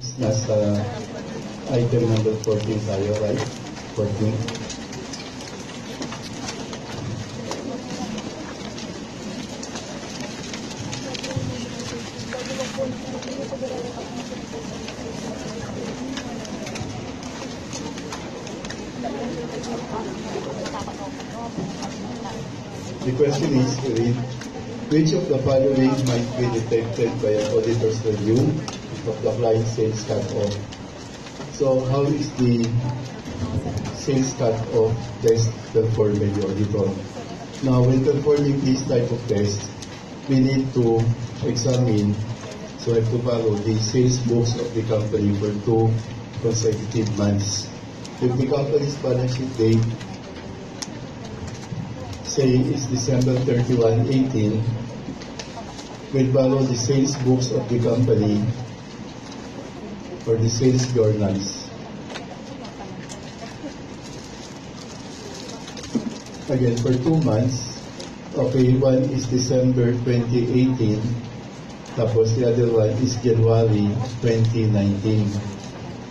Nasa item number 14 tayo, right? 14. The question is, which of the following might be detected by an auditor's review of the client sales cut-off? So how is the sales cut-off test performed by the? Now, when performing this type of test, we need to examine, so we have to follow the sales books of the company for two consecutive months. If the company's balance sheet date say is December 31, 18, will follow the sales books of the company or the sales journals. Again, for two months, okay, one is December 2018, tapos the other one is January 2019.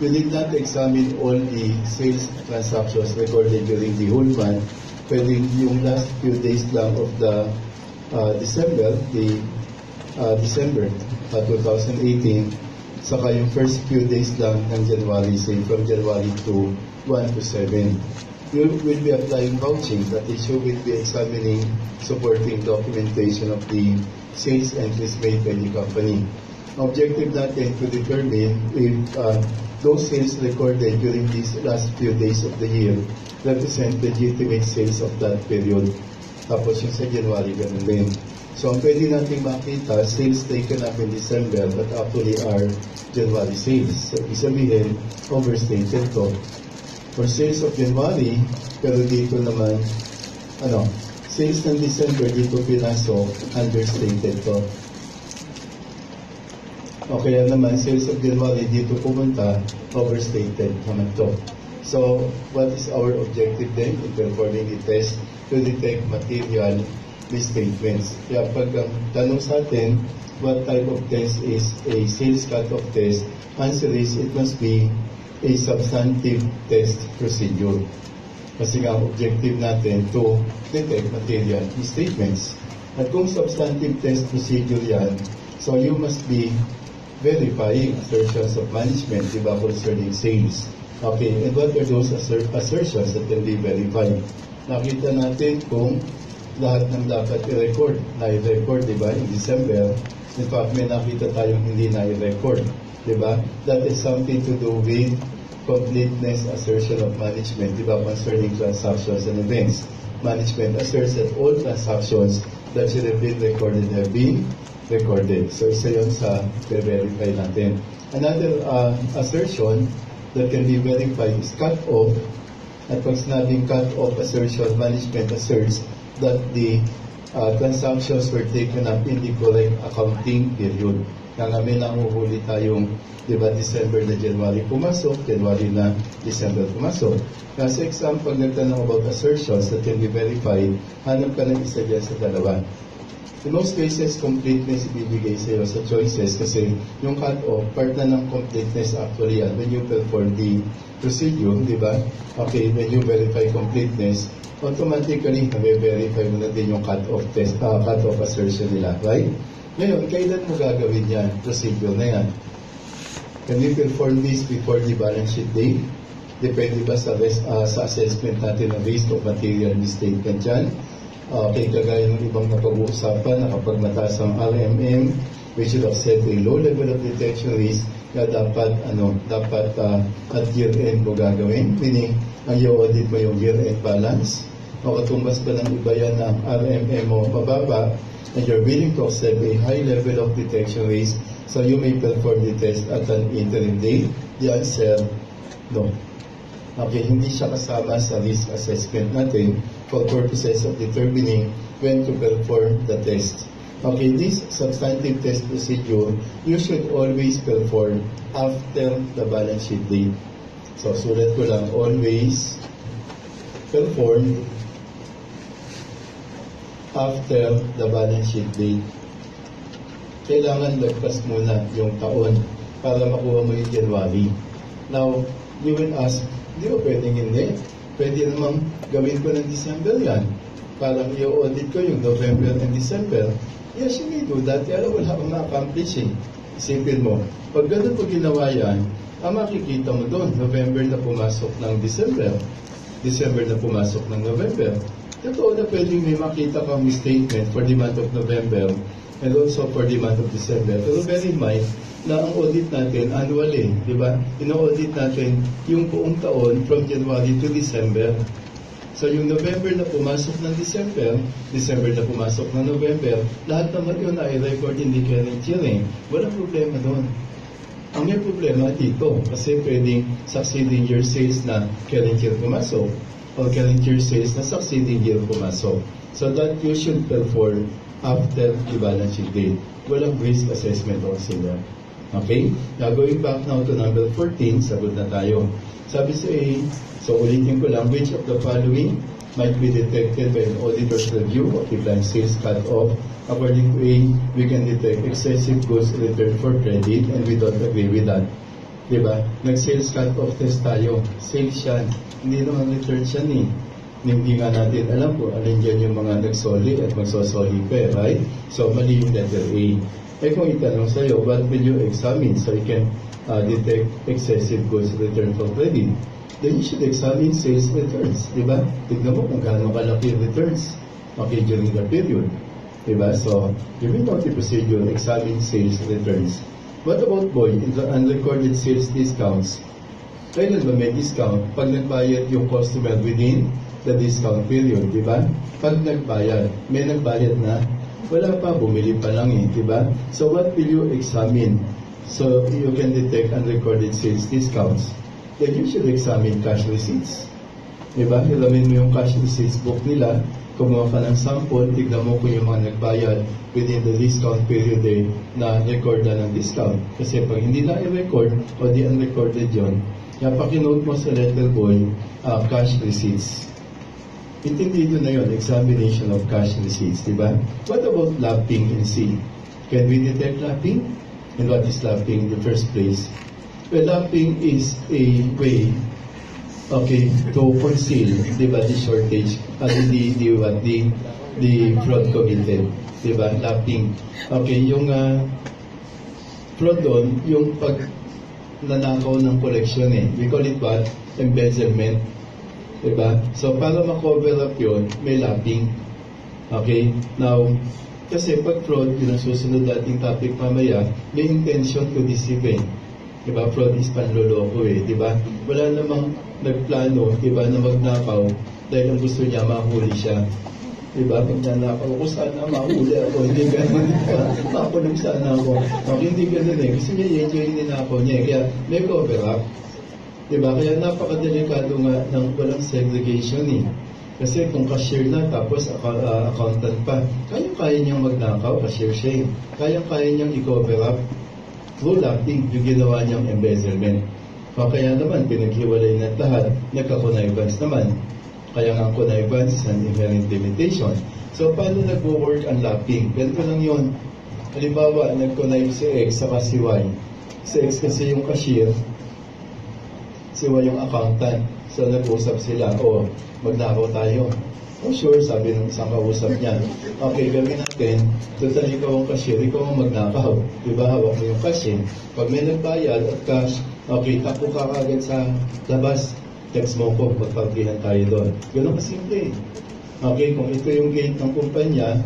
We did not examine all the sales transactions recorded during the whole month, pwedeng yung last few days lang of the uh, December, the uh, December uh, 2018, saka yung first few days lang ng January, say from January to 1 to 7. You will be applying vouching, that is, you will be examining supporting documentation of the sales entries made by the company. Objective natin to determine if uh, those sales recorded during these last few days of the year represent legitimate sales of that period. Tapos yung sa January, ganun din. So, ang pwede natin makita, sales taken up in December but actually are January sales. So, ibig sabihin, overstated to. For sales of January, pero dito naman, ano, sales ng December dito pinasok, understated to. O kaya naman, sales of January dito pumunta, overstated naman to. So, what is our objective then in performing the test to detect material misstatements? Kaya pag ang tanong sa atin, what type of test is a sales cut-off test? Answer is, it must be a substantive test procedure. Kasi nga, objective natin to detect material misstatements. At kung substantive test procedure yan, so you must be verifying assertions of management, di ba, concerning sales. Okay, and what are those asser- assertions that can be verified? Nakita natin kung lahat ng dapat i-record, na-record, di ba, in December. In fact, may nakita tayong hindi na-record, di ba? That is something to do with completeness assertion of management, di ba, concerning transactions and events. Management asserts that all transactions that should have been recorded have been recorded. So, isa yun sa verify natin. Another uh, assertion that can be verified is cut off. At pag sinabing cut off assertion, management asserts that the uh, transactions were taken up in the correct accounting period. Nga may nanguhuli tayong, di ba, December na January pumasok, January na December pumasok. Kaya sa exam, pag nagtanong about assertions that can be verified, hanap ka ng isa dyan sa dalawa. In most cases, completeness ibibigay sa iyo sa choices kasi yung cut-off, part na ng completeness actually yan when you perform the procedure, di ba? Okay, when you verify completeness, automatically, nabe-verify mo na din yung cut-off test, uh, cut-off assertion nila, right? Ngayon, kailan mo gagawin yan? Procedure na yan. Can we perform this before the balance sheet date? Depende ba sa, uh, sa assessment natin ng risk of material misstatement dyan? Uh, kay kagaya ng ibang napag-uusapan na kapag mataas ang RMM, we should have set a low level of detection risk na dapat ano dapat uh, at year end mo gagawin. Meaning ang i-audit mo yung year end balance. O katumbas ba ng iba yan ng RMM mo mababa and you're willing to accept a high level of detection risk so you may perform the test at an interim date. The answer no. Okay, hindi siya kasama sa risk assessment natin for purposes of determining when to perform the test. Okay, this substantive test procedure, you should always perform after the balance sheet date. So, sulat ko lang, always perform after the balance sheet date. Kailangan lagpas muna yung taon para makuha mo yung January. Now, you will ask, di ba pwedeng hindi? Pwede namang gawin ko ng December yan. Parang i-audit ko yung November and December. Yes, you may do that. Pero wala kang ma-accomplish eh. Isipin mo, pag ganun po ginawa yan, ang makikita mo doon, November na pumasok ng December, December na pumasok ng November. Totoo na pwedeng may makita kang misstatement for the month of November and also for the month of December. Pero bear in mind na ang audit natin annually, di ba? Ino-audit natin yung buong taon from January to December. So yung November na pumasok ng December, December na pumasok ng November, lahat naman yun ay record in the current year. Eh. Walang problema doon. Ang may problema dito, kasi pwedeng succeeding year sales na current year pumasok or current year sales na succeeding year pumasok. So that you should perform after the balance sheet date. Walang risk assessment or similar. Okay? Now, going back now to number 14, sagot na tayo. Sabi sa A, so ulitin ko lang, which of the following might be detected by an auditor's review of the planned sales cut-off. According to A, we can detect excessive goods returned for credit and we don't agree with that. Diba? Nag-sales cut-off test tayo. Sales yan. Hindi naman return yan eh. Hindi nga natin alam kung alin dyan yung mga nagsoli at magsosoli pa, right? So, mali yung letter A. Eh kung itanong sa'yo, what will you examine so you can uh, detect excessive goods returned for credit? Then you should examine sales returns, di ba? Tignan mo kung gaano kalaki yung returns okay, during the period. Di ba? So, you will not the procedure, examine sales returns. What about boy, in the unrecorded sales discounts? Kailan ba may discount? Pag nagbayad yung customer within the discount period, di ba? Pag nagbayad, may nagbayad na, wala pa, bumili pa lang eh, di ba? So what will you examine? So you can detect unrecorded sales discounts. Then you should examine cash receipts. Di ba? Ilamin mo yung cash receipts book nila, kumuha ka ng sample, tignan mo kung yung mga nagbayad within the discount period eh, na record na ng discount. Kasi pag hindi na i-record o di unrecorded yun, kaya pakinote mo sa letter boy, uh, cash receipts. Intindi nyo na yun, examination of cash receipts, di ba? What about lapping in C? Can we detect lapping? And what is lapping in the first place? Well, lapping is a way okay, to conceal, di ba, the shortage, at the, the, what, the, the fraud committed, di ba, lapping. Okay, yung uh, fraud doon, yung pag nanakaw ng collection eh. We call it what? Embezzlement. Diba? So, para ma-cover up yun, may lapping. Okay? Now, kasi pag fraud, yun ang susunod nating topic mamaya, may intention to deceive eh. Diba? Fraud is panloloko eh. Diba? Wala namang nagplano, diba, na magnakaw dahil ang gusto niya, mahuli siya. Diba? Pag nanakaw ko, sana mahuli ako. Hindi ganun. Diba? Makulong sana ako. Okay, hindi ganun eh. Gusto niya i-enjoy yung ninakaw niya eh. Kaya may cover up. Diba? Kaya napakadelikado nga ng walang segregation eh. Kasi kung cashier na tapos uh, accountant pa, kaya-kaya niyang magnakaw, cashier siya eh. Kaya-kaya niyang i-cover up through lapping yung ginawa niyang embezzlement. O kaya naman, pinaghiwalay na lahat, nagka-connivance naman. Kaya nga ang connivance is an inherent limitation. So, paano nag-work ang lapping? Ganito lang yun. Halimbawa, nag-connive si X sa si Y. Si X kasi yung cashier, si Y yung accountant. So, nag-usap sila, oh, magnakaw tayo. Oh, sure, sabi ng isang kausap niya. Okay, gawin natin, total ikaw ang cashier, ikaw ang magnakaw. Diba, hawak mo yung cash eh. Pag may nagbayad at cash, okay, tapo ka agad sa labas. Text mo ko, magpagdihan tayo doon. Ganun kasimple. Okay, kung ito yung gate ng kumpanya,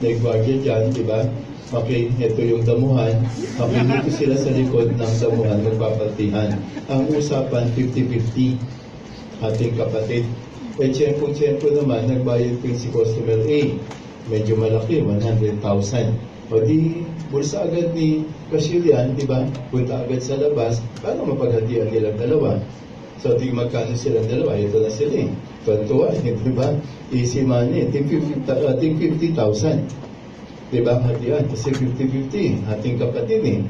may guardia dyan, di ba? Okay, ito yung damuhan. Dito sila sa likod ng damuhan, magpapatihan. Ang usapan, 50-50. Ating kapatid. Eh, tiyempo-tiyempo naman, nagbayad pa si customer A. Medyo malaki, 100,000. O di, bulsa agad ni cashier yan, di ba? Punta agad sa labas, para mapaghatian nilang dalawa. So, di magkano silang dalawa, ito na sila eh. Tuwa, di ba? Easy money, ting 50,000. Di ba? Hatian, kasi 50-50, ating kapatid eh.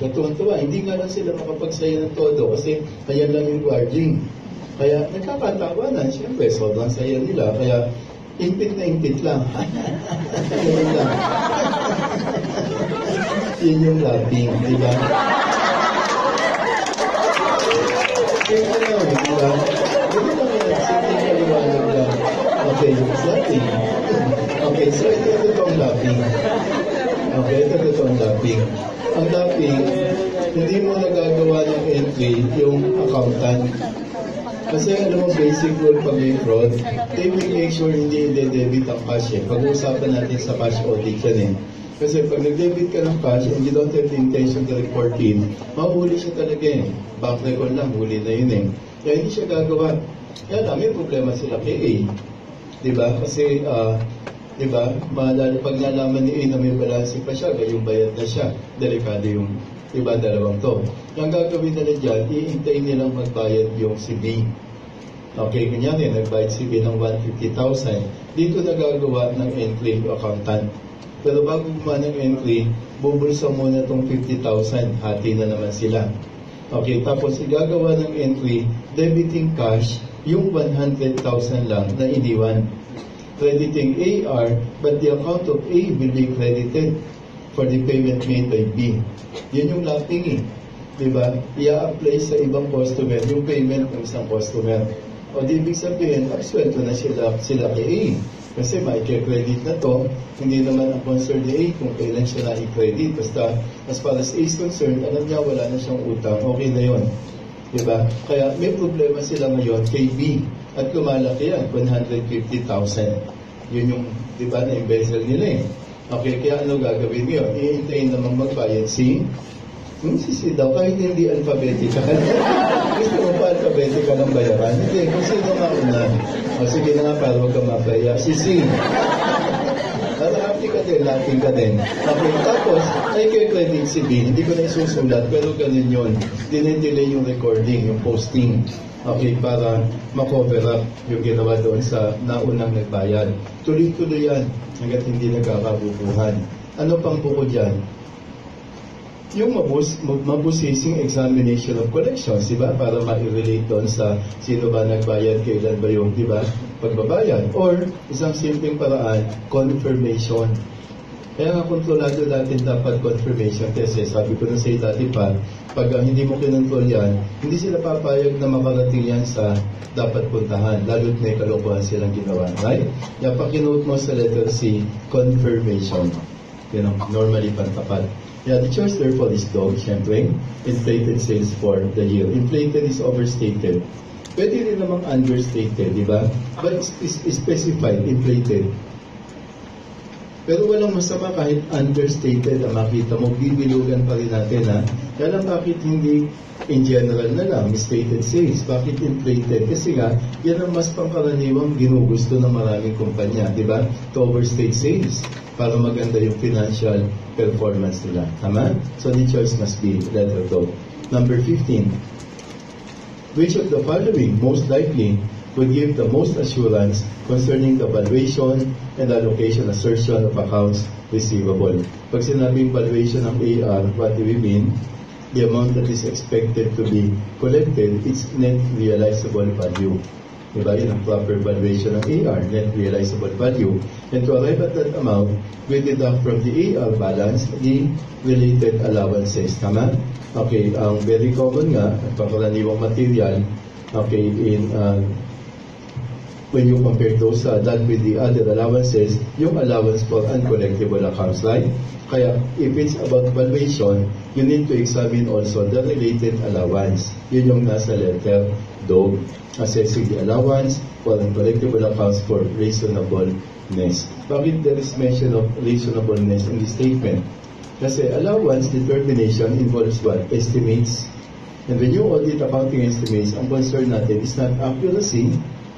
So, tuwan-tuwa, hindi nga lang sila makapagsaya ng todo kasi kaya lang yung guarding. Kaya nagkakatawa na, siyempre, sobrang saya nila. Kaya impit na impit lang. Ganun lang. Yun yung lapping, di ba? Kaya ano, di ba? Hindi lang yan, simple paliwanag lang. Okay, it's nothing. Okay, so ito ito itong lapping. Okay, ito itong lapping. Ang lapping, hindi mo nagagawa ng entry yung accountant. Kasi alam mo, basic rule pag may fraud, they will make sure hindi i-debit ang cash eh. Pag-uusapan natin sa cash audit yan eh. Kasi pag nag-debit ka ng cash and you don't have the intention to report it, mahuli siya talaga eh. Back record lang, huli na yun eh. Kaya hindi siya gagawa. Kaya lang, may problema sila kay A. Di ba? Kasi, ah, di ba, maalala pag nalaman ni A na may balanse pa siya, gayong bayad na siya, delikado yung, di ba, dalawang to. Ang gagawin nila dyan, iintayin nilang magbayad yung si B. Okay, kunyari, nagbayad si B ng 150,000. Dito nagagawa ng entry accountant. Pero bago gumawa ng entry, bubulsa muna itong 50,000. Hati na naman sila. Okay, tapos igagawa ng entry, debiting cash, yung 100,000 lang na iniwan. Crediting AR, but the account of A will be credited for the payment made by B. Yun yung lapping eh. Diba? I-apply sa ibang customer yung payment ng isang customer. O di ibig sabihin, absuelto na sila, sila kay A. Kasi ma-credit na to, hindi naman ang concern ni A kung kailan siya na-credit. Basta, as far as A is concerned, alam niya wala na siyang utang, okay na yon. Diba? Kaya may problema sila ngayon kay B. At lumalaki yan, 150,000. Yun yung, di ba, na-embezzle nila eh. Okay, kaya ano gagawin ngayon? Iintayin naman magbayad si Hmm, si si daw, kahit hindi alphabetical. Gusto mo pa alphabetical ang bayaran? Hindi, kung sino mauna. O sige na nga, para huwag ka mapaya. Si Lalaki ka din, tapos, ay kay credit si. Hindi ko na isusulat, pero ganun yun. Dinedelay yung recording, yung posting. Okay, para ma-cover up yung ginawa doon sa naunang nagbayad. Tuloy-tuloy yan hanggat hindi nagkakabubuhan. Ano pang buko dyan? yung mabus, mabusising examination of collections, di ba? Para ma-relate doon sa sino ba nagbayad, kailan ba yung, di ba, pagbabayad. Or, isang simpleng paraan, confirmation. Kaya nga kontrolado natin dapat confirmation kasi sabi ko na sa dati pa, pag uh, hindi mo kinontrol yan, hindi sila papayag na makarating yan sa dapat puntahan, lalo't may kalokohan silang ginawa. Right? Kaya pag kinote mo sa letter C, confirmation. You know, normally pantapat. Yeah, the choice therefore is dog, syempre. Inflated sales for the year. Inflated is overstated. Pwede rin namang understated, di ba? But it's specified, inflated. Pero walang masama kahit understated ang makita mo, bibilugan pa rin natin ha. Kaya lang bakit hindi in general na lang, misstated sales? Bakit inflated? Kasi nga, yan ang mas pangkaraniwang ginugusto ng maraming kumpanya, di ba? To overstate sales para maganda yung financial performance nila. Tama? So the choice must be letter dog. Number 15. Which of the following most likely would give the most assurance concerning the valuation and allocation assertion of accounts receivable. Pag sinabing valuation ng AR, what do we mean? The amount that is expected to be collected, its net realizable value. Diba? Yun ang proper valuation ng AR, net realizable value. And to arrive at that amount, we deduct from the AR balance the related allowances. Tama? Okay, ang very common nga, at pangkaraniwang material, okay, in uh, when you compare those uh, that with the other allowances, yung allowance for uncollectible accounts, right? Kaya, if it's about valuation, you need to examine also the related allowance. Yun yung nasa letter dog, assessing the allowance for uncollectible accounts for reasonableness. Bakit there is mention of reasonableness in the statement? Kasi allowance determination involves what? Estimates. And when you audit accounting estimates, ang concern natin is not accuracy,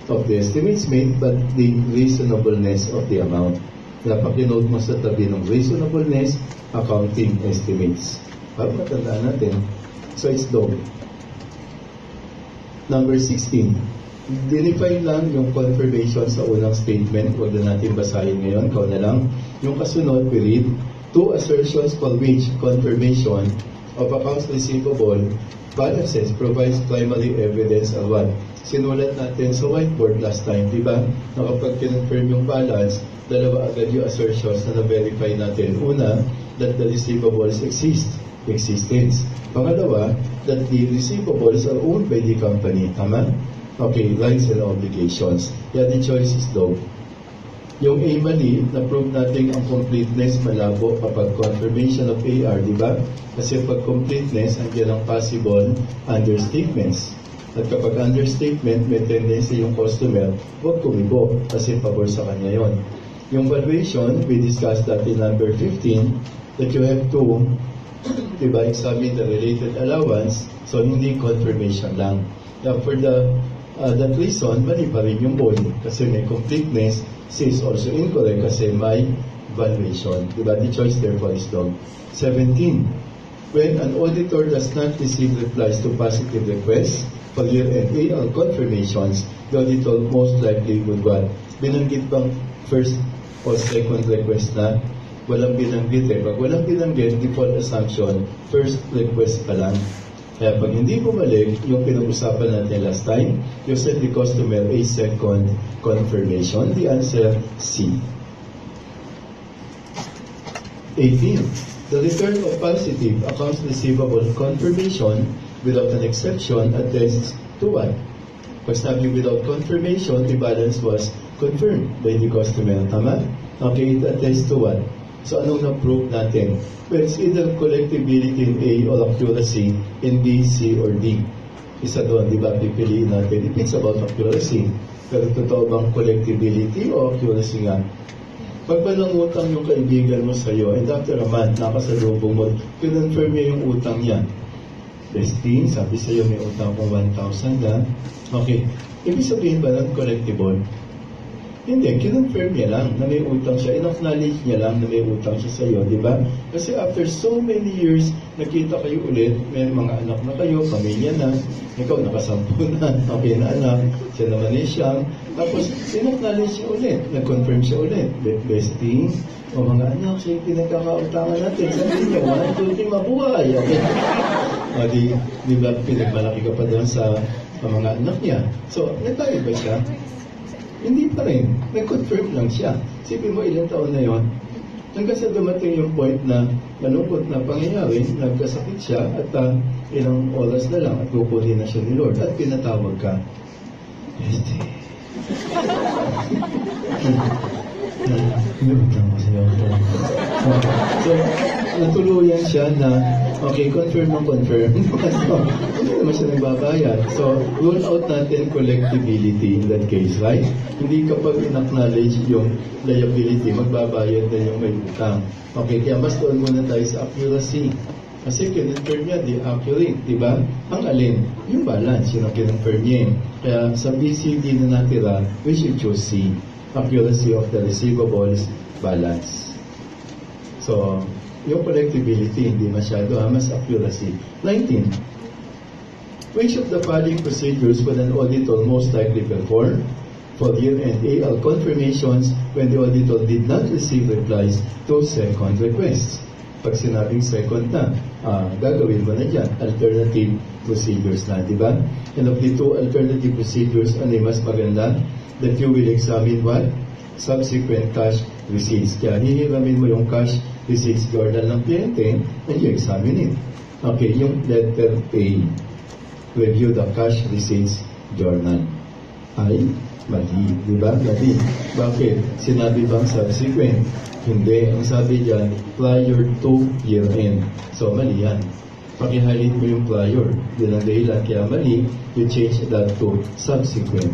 of the estimates made but the reasonableness of the amount. Napakinote mo sa tabi ng reasonableness accounting estimates. Para matandaan natin. So it's dog. Number 16. Verify lang yung confirmation sa unang statement. Huwag na natin basahin ngayon. Kau na lang. Yung kasunod, we read, two assertions for which confirmation of accounts receivable balances provides primary evidence of what? Sinulat natin sa whiteboard last time, di ba? Na kapag kinonfirm yung balance, dalawa agad yung assertions na na-verify natin. Una, that the receivables exist. existence. Pangalawa, that the receivables are owned by the company. Tama? Okay, rights and obligations. Yeah, the choice is though. Yung A mali, na-prove natin ang completeness malabo kapag confirmation of AR, di ba? Kasi pag completeness, andyan ang possible understatements. At kapag understatement, may tendency yung customer, huwag kumibo kasi pabor sa kanya yon. Yung valuation, we discussed that in number 15, that you have to diba, examine the related allowance, so hindi confirmation lang. Now, for the uh, that reason, mali pa rin yung bond kasi may completeness, C is also incorrect kasi may valuation. Diba? The choice therefore is wrong. 17. When an auditor does not receive replies to positive requests for year-end AL confirmations, the auditor most likely would what? Binanggit bang first o second request na walang binanggit eh. Pag walang binanggit, default assumption, first request pa lang. Kaya pag hindi bumalik, yung pinag-usapan natin last time, you send the customer a second confirmation. The answer, C. 18. The return of positive accounts receivable confirmation without an exception attests to what? Pag sabi without confirmation, the balance was confirmed by the customer. Tama? Okay, it attests to what? So anong na-prove natin? Well, it's either collectability in A or accuracy in B, C, or D. Isa doon, di ba, pipiliin natin. If it's about accuracy, pero totoo bang collectability o accuracy nga? Pag walang utang yung kaibigan mo sa'yo, and after a month, nakasalubong mo, kinonfirm niya yung utang niya. Besting, sabi sa'yo may utang ko 1,000 na. Okay. Ibig sabihin ba ng collectible? Hindi, kinonfirm niya lang na may utang siya. In-acknowledge niya lang na may utang siya sa'yo, di ba? Kasi after so many years, nakita kayo ulit, may mga anak na kayo, pamilya na, ikaw nakasampu na, okay na anak, siya naman ay siyang. Tapos, in-acknowledge siya ulit, nag-confirm siya ulit. Be- Besting, o mga anak, siya yung pinagkakautangan natin. Sabi niya, one, two, three, mabuhay. Okay? O di, di ba, pinagmalaki ka pa doon sa, sa mga anak niya. So, nagtayo ba siya? Hindi pa rin. Nag-confirm lang siya. Sipin mo ilang taon na yon. Hanggang sa dumating yung point na malungkot na pangyayari, nagkasakit siya at uh, ilang oras na lang at kukunin na siya ni Lord at pinatawag ka. Este, Nilutang ko sa iyo. So, natuluyan siya na, okay, confirm mo, confirm. so, hindi naman siya nagbabayad. So, rule out natin collectibility in that case, right? Hindi kapag in-acknowledge yung liability, magbabayad na yung may utang. Okay, kaya mas doon muna tayo sa accuracy. Kasi kinonfirm niya, di accurate, di ba? Ang alin, yung balance, yun ang kinonfirm niya. eh. Kaya sa BCD na natira, we should choose C, accuracy of the receivables balance. So, yung collectibility, hindi masyado, ha? mas accuracy. 19. Which of the following procedures would an auditor most likely perform? For year-end AL confirmations when the auditor did not receive replies to second requests. Pag sinabing second na, ah, gagawin mo na dyan, alternative procedures na, di ba? And of the two alternative procedures, ano mas maganda? That you will examine what? Subsequent cash receipts. Kaya hihiramin mo yung cash receipts journal ng kliyente and you examine it. Okay, yung letter A, review the cash receipts journal. Ay, mali, di ba? Mali. Bakit? Sinabi bang subsequent? Hindi. Ang sabi dyan, prior to year end. So, mali yan. Pakihighlight mo yung prior. Yun ang dahilan. Kaya mali, you change that to subsequent.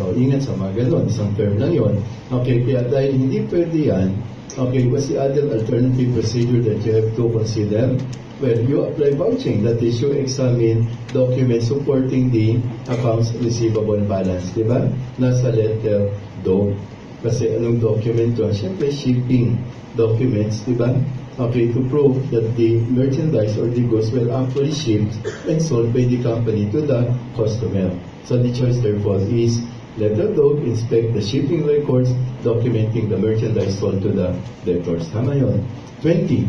So, ingat sa mga ganun. Isang term lang yon. Okay, kaya dahil hindi pwede yan, okay, what's the other alternative procedure that you have to consider? Well, you apply vouching, that is, you examine documents supporting the accounts receivable balance, di ba? Nasa letter do. Kasi anong document yun? Siyempre, shipping documents, di ba? Okay, to prove that the merchandise or the goods were actually shipped and sold by the company to the customer. So the choice therefore is letter dog, inspect the shipping records documenting the merchandise sold to the debtors. Tama yun. 20.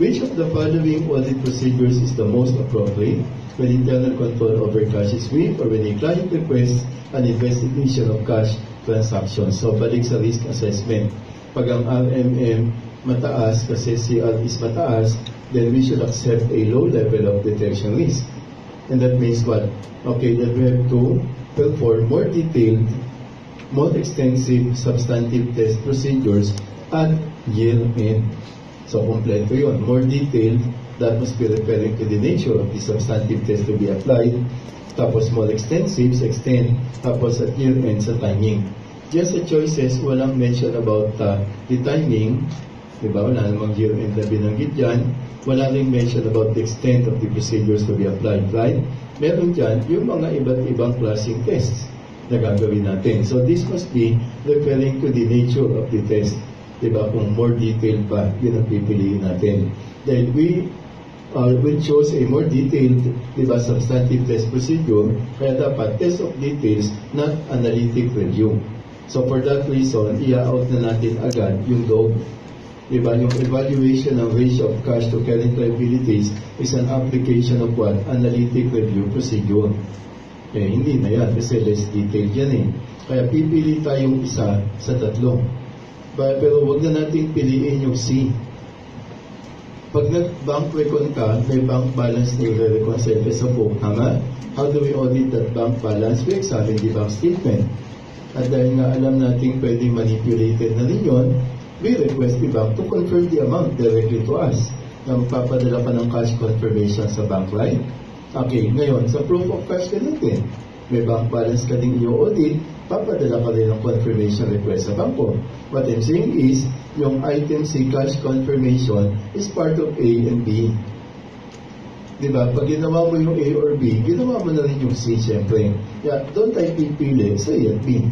Which of the following audit procedures is the most appropriate when internal control over cash is weak or when a client requests an investigation of cash transactions? So, balik sa risk assessment. Pag ang RMM mataas kasi CR is mataas, then we should accept a low level of detection risk. And that means what? Okay, that we have to perform more detailed, more extensive substantive test procedures at year end. So, kompleto yun. More detailed, that must be referring to the nature of the substantive test to be applied. Tapos more extensive, extend. Tapos at year end sa timing. Just the choices, walang mention about uh, the timing. Diba? Wala namang year end na binanggit dyan. Wala rin mention about the extent of the procedures to be applied, right? Meron dyan yung mga iba't ibang klaseng tests na gagawin natin. So this must be referring to the nature of the test. Diba? Kung more detailed pa, yun ang pipiliin natin. Then we uh, we chose a more detailed diba, substantive test procedure, kaya dapat test of details, not analytic review. So for that reason, i-out na natin agad yung DOG. Diba, evaluation ng ratio of cash to current liabilities is an application of what? Analytic review procedure. Eh, hindi na yan kasi less detailed yan eh. Kaya pipili tayong isa sa tatlo. Pero wag na nating piliin yung C. Pag nag-bank recon ka, may bank balance na i-reconcile sa book, tama? How do we audit that bank balance? We examine the bank statement. At dahil nga alam natin pwede manipulated na rin yun, we request the bank to confirm the amount directly to us na magpapadala pa ng cash confirmation sa bank, right? Okay, ngayon, sa proof of cash ka natin, may bank balance ka ding i-audit, papadala ka rin ng confirmation request sa banko. What I'm saying is, yung item C cash confirmation is part of A and B. Diba? Pag ginawa mo yung A or B, ginawa mo na rin yung C, syempre. Yeah, don't tayo pipili sa A at B.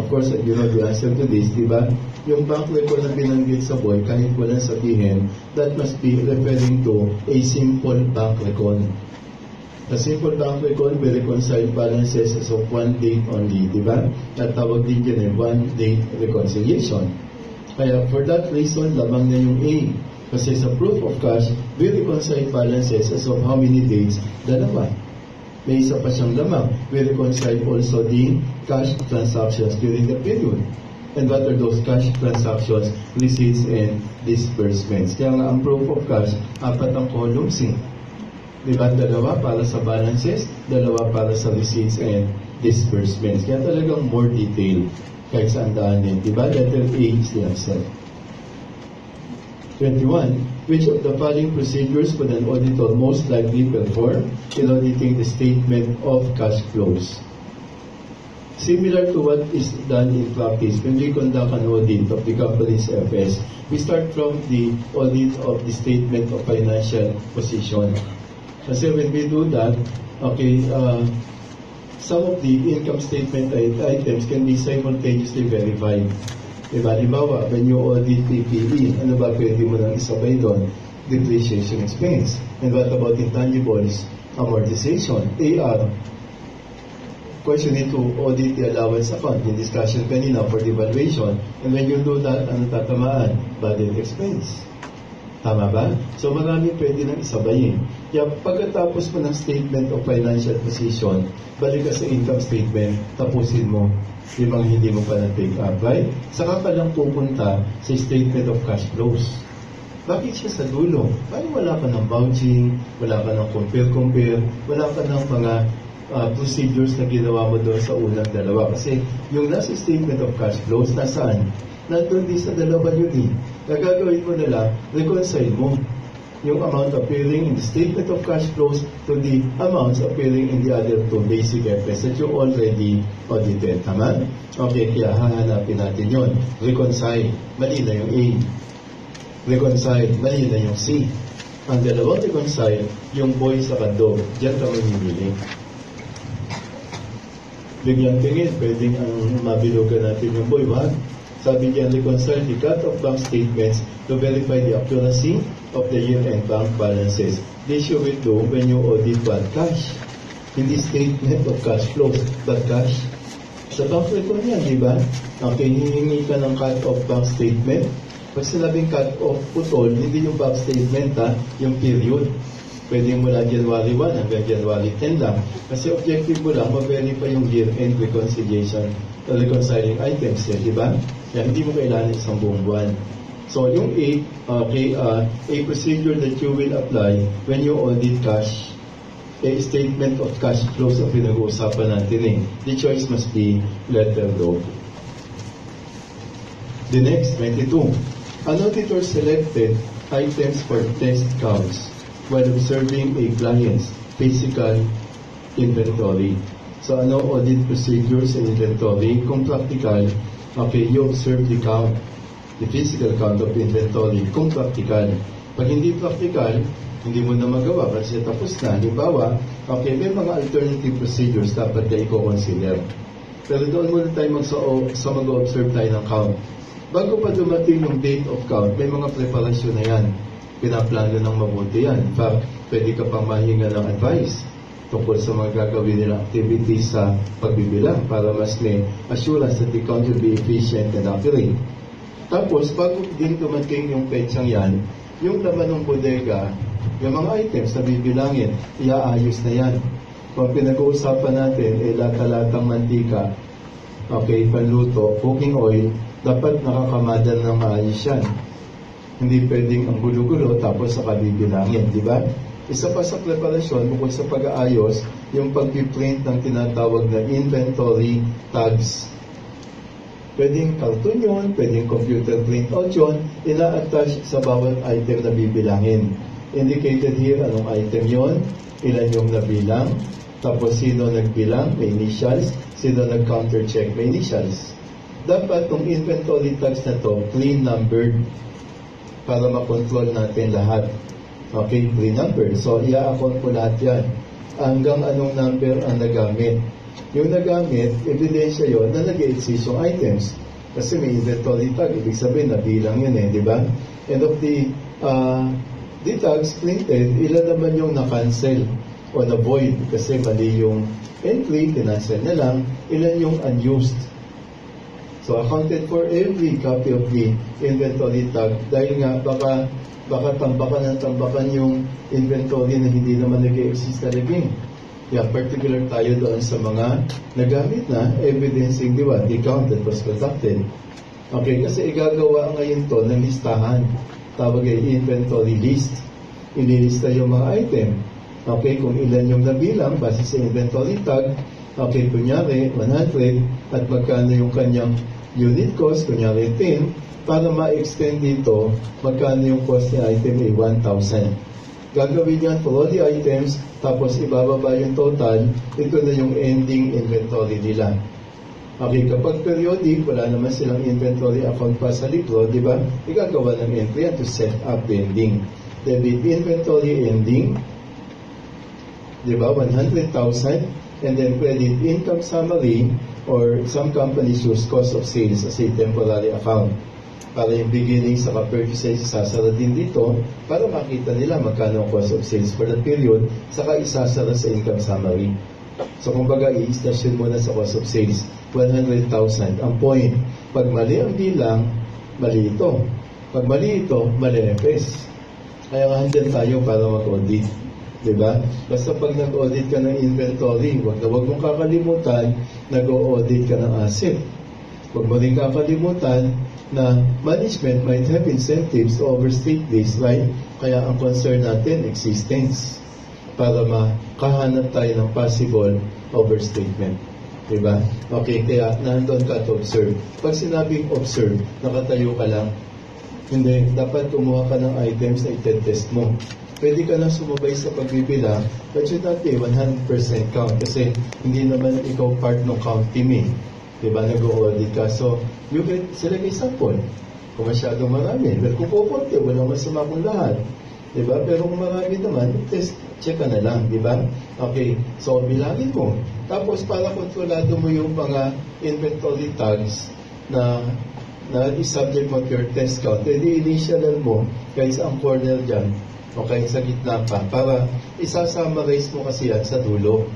Of course, you know the answer to this, di ba? Yung bank record na binanggit sa boy, kahit walang sabihin, that must be referring to a simple bank record. A simple bank record will reconcile balances as of one date only, di ba? At tawag din dyan eh, one date reconciliation. Kaya for that reason, lamang na yung A. Kasi sa proof of cash, we reconcile balances as of how many dates? Dalawa. May isa pa siyang lamang. We reconcile also the cash transactions during the period. And what are those cash transactions, receipts, and disbursements? Kaya nga ang proof of cash, apat ang columns eh. Diba? Dalawa para sa balances, dalawa para sa receipts and disbursements. Kaya talagang more detail kahit saan daanin. Diba? Letter A is the answer. 21. Which of the following procedures would an auditor most likely perform in auditing the statement of cash flows? Similar to what is done in practice when we conduct an audit of the company's FS, we start from the audit of the statement of financial position. Kasi when we do that, okay, uh, some of the income statement items can be simultaneously verified. Diba? Halimbawa, when you audit PPE, ano ba pwede mo nang isabay doon? Depreciation expense. And what about intangibles? Amortization, AR. You need to audit the allowance account in discussion kanina for the valuation. And when you do that, ano tatamaan? Budget expense. Tama ba? So marami pwede nang isabayin. Kaya pagkatapos mo ng statement of financial position, balik ka sa income statement, tapusin mo yung hindi mo pa na-take up, right? Saka ka lang pupunta sa statement of cash flows. Bakit siya sa dulo? Parang wala ka ng vouching, wala ka ng compare-compare, wala ka ng mga uh, procedures na ginawa mo doon sa unang dalawa. Kasi yung nasa statement of cash flows, nasaan? Nandun din sa yun eh. Nagagawin mo na lang, reconcile mo yung amount appearing in the statement of cash flows to the amounts appearing in the other two basic FS that you already audited. Tama? Okay, kaya hahanapin natin yon. Reconcile. Mali na yung A. Reconcile. Mali na yung C. Ang dalawang reconcile, yung boy sa kando. Diyan ka mamimili. Biglang tingin, pwedeng ang mabilugan natin yung boy. Wag. Sabi niya, reconcile the cut-off bank statements to verify the accuracy of the year-end bank balances. This you will do when you audit what? Cash. Hindi statement of cash flows, but cash. Sa bank record yan, di ba? Okay, hihingi ka ng cut-off bank statement. Pag sinabing cut-off putol, hindi yung bank statement ha, yung period. Pwede mula January 1 hanggang January 10 lang. Kasi objective mo lang, mag-verify yung year-end reconciliation, reconciling items eh, di ba? Kaya hindi mo kailangan isang buong buwan. So yung A, okay, uh, a procedure that you will apply when you audit cash, a statement of cash flows ang pinag-uusapan natin eh. The choice must be letter O. The next, 22. An auditor selected items for test counts while observing a client's physical inventory. So ano audit procedure sa inventory? Kung practical, okay, you observe the count, the physical count of inventory. Kung practical. Pag hindi practical, hindi mo na magawa kasi tapos na. Halimbawa, okay, may mga alternative procedures dapat na i-consider. Pero doon muna tayo mag sa mag-observe tayo ng count. Bago pa dumating yung date of count, may mga preparasyon na yan. Pinaplano ng mabuti yan. In fact, pwede ka pang mahinga ng advice tungkol sa mga gagawin nilang activities sa pagbibilang para mas may assurance that the count will be efficient and accurate. Tapos, bago din dumating yung petsang yan, yung laman ng bodega, yung mga items na bibilangin, iaayos na yan. Kung pinag-uusapan natin, eh, lata-latang mantika, okay, panluto, cooking oil, dapat nakakamadan ng maayos yan. Hindi pwedeng ang gulo-gulo tapos sa kabibilangin, di ba? Isa pa sa preparasyon, bukod sa pag-aayos, yung pag-print ng tinatawag na inventory tags. Pwedeng cartoon yun, pwedeng computer printout yun, ina-attach sa bawat item na bibilangin. Indicated here anong item yon, ilan yung nabilang, tapos sino nagbilang, may initials, sino nag-counter check, may initials dapat tong inventory tags na to clean numbered para makontrol natin lahat. Okay, clean numbered. So, i-account ko lahat yan. Hanggang anong number ang nagamit. Yung nagamit, ebidensya yon na nag-exist yung items. Kasi may inventory tag, ibig sabihin, nabilang yun eh, di ba? And of the, uh, the tags printed, ilan naman yung na-cancel o na-void kasi mali yung entry, kinancel na lang, ilan yung unused So accounted for every copy of the inventory tag dahil nga baka baka tambakan ng tambakan yung inventory na hindi naman nag-exist talaga. Yeah, particular tayo doon sa mga nagamit na evidencing, di ba, the count was conducted. Okay, kasi igagawa ngayon to ng listahan. Tawag ay inventory list. Ililista yung mga item. Okay, kung ilan yung nabilang base sa inventory tag. Okay, kunyari, 100 at magkano yung kanyang unit cost, kunyari 10, para ma-extend dito, magkano yung cost ni item ay 1,000. Gagawin yan for all the items, tapos ibababa yung total, ito na yung ending inventory nila. Okay, kapag periodic, wala naman silang inventory account pa sa libro, di ba? Igagawa ng entry to set up the ending. Debit inventory ending, di ba? 100,000 and then credit income summary or some companies use cost of sales as a temporary account. Para yung beginning sa ka-purchase isasara din dito para makita nila magkano ang cost of sales for that period saka isasara sa income summary. So kumbaga i-station muna sa cost of sales 100,000 ang point. Pag mali ang bilang, mali ito. Pag mali ito, mali FS. Kaya nga handyan tayo para mag-audit. Diba? Basta pag nag-audit ka ng inventory, wag na wag mong kakalimutan, nag-audit ka ng asset. Huwag mo rin kakalimutan na management might have incentives to overstate this, right? Kaya ang concern natin, existence. Para makahanap tayo ng possible overstatement. Diba? Okay, kaya nandun ka to observe. Pag sinabing observe, nakatayo ka lang, hindi, dapat kumuha ka ng items na itetest mo. Pwede ka lang sumabay sa pagbibilang, but should not be 100% count kasi hindi naman ikaw part ng count team eh. Diba, nag-audit ka. So, you can select a sample. Kung masyadong marami. Pero kung kukunti, walang masama kung lahat. Diba? Pero kung marami naman, test, check ka na lang. Diba? Okay, so bilangin mo. Tapos para kontrolado mo yung mga inventory tags na na i-subject mo to your test count, edi initial mo sa ang corner dyan o kahit sa gitna pa para isa-summarize mo kasi yan sa dulo.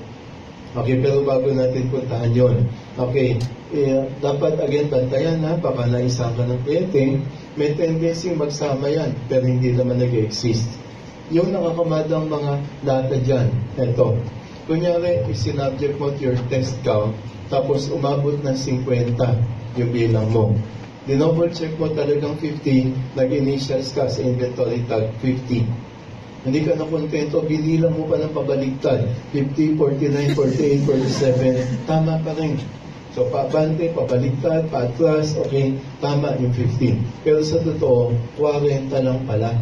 Okay, pero bago natin puntahan yon. Okay, eh, dapat again bantayan ha, baka naisang ka ng kliyente, may tendency magsama yan, pero hindi naman nag-exist. Yung nakakamadang mga data dyan, ito. Kunyari, isinubject mo to your test count, tapos umabot ng 50 yung bilang mo. Dinoble check mo talagang 50, nag-initials ka sa inventory tag 50. Hindi ka na kontento, binilang mo pa ng pabaliktad. 50, 49, 48, 47, tama pa rin. So, pabante, pabaliktad, patras, okay, tama yung 15. Pero sa totoo, 40 lang pala.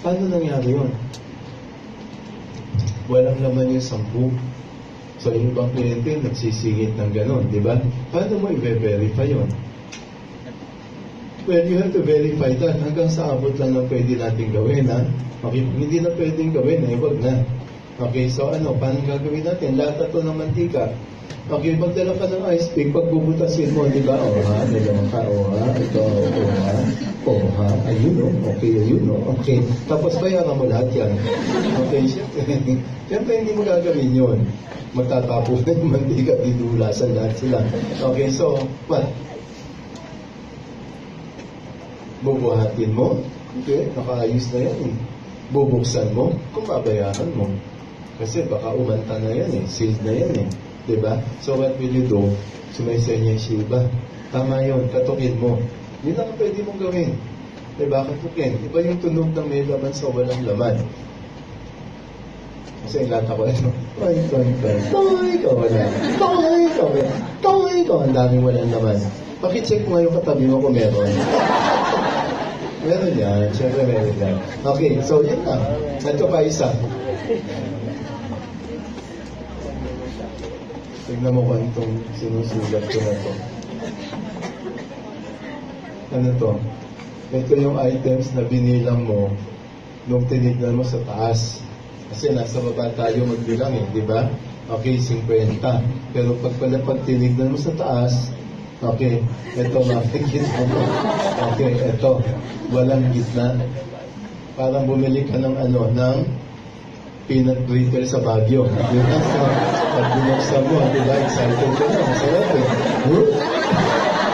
Paano nangyari yun? Walang laman yung 10. So, yung ibang kliyente, nagsisingit ng ganon, di ba? Paano mo i-verify yun? Well, you have to verify that hanggang sa abot lang ng pwede natin gawin, ha? Okay, hindi na pwedeng gawin, eh, wag na. Okay, so ano, paano gagawin natin? Lahat ito ng mantika. Okay, magdala ka ng ice pick, pag bubutasin mo, di ba? Oh, ha, nalaman ka, oh, ha, ito, oh, ha, oh, ha, ayun, oh, okay, ayun, oh, okay. Tapos bayaran mo lahat yan. Okay, syempre, syempre hindi mo gagawin yun. Magtatapos na yung mantika, didulasan lahat sila. Okay, so, what? Bubuhatin mo, okay, nakaayos na yan eh. Bubuksan mo, kung babayaran mo. Kasi baka umanta na yan eh, sealed na yan eh. Diba? So what will you do? Sumaysay niya yung Shiba. Tama yun, katukin mo. Yun ang pwede mong gawin. Diba? Katukin. Iba yung tunog ng may laman sa walang laman. Kasi lahat ako ito. Toy, toy, toy. Toy, ikaw wala. Toy, ikaw wala. Toy, ikaw. Ang daming walang laman. Pakicheck mo yung katabi mo kung meron. Meron yan. Siyempre meron yan. Okay, so yun na. Ito pa isa. Tignan mo kung itong sinusulat ko na to. Ano to? Ito yung items na binilang mo nung tinignan mo sa taas. Kasi nasa baba tayo magbilang eh, di ba? Okay, 50. Pero pag pala pag tinignan mo sa taas, okay, ito makikita mo. Okay, ito, walang gitna. Parang bumili ka ng ano, ng peanut brittle sa Baguio. Di ba? So, pag binuksan mo, di ba, excited ka na, masarap eh. Huh?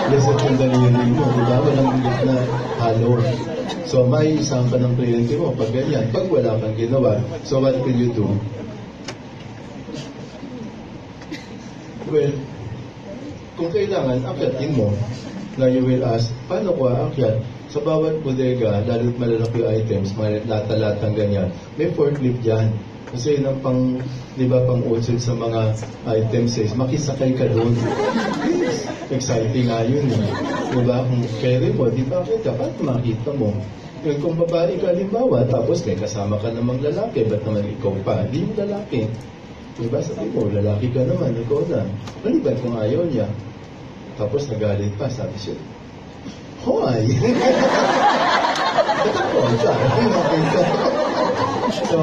Lisot yung daliri mo, di ba? Walang gitna, halo. So, may isang ka ng kliyente mo pag ganyan. Pag wala kang ginawa, so what will you do? Well, kung kailangan, akyatin mo. Now you will ask, paano ko aakyat? Sa bawat bodega, lalo't malalaki items, mga lata-latang ganyan, may forklift dyan. Kasi yun ang pang, di ba, pang usod sa mga items is, makisakay ka doon. Exciting nga yun eh. Di ba, kung carry mo, di ba, kita, paano makita mo? Yun, kung babae ka, halimbawa, tapos may kasama ka namang lalaki, ba't naman ikaw pa? Hindi yung lalaki. Di ba, sabi mo, lalaki ka naman, ikaw na. Maliban kung ayaw niya. Tapos nagalit pa, sabi siya, Hoy! Ito po, So,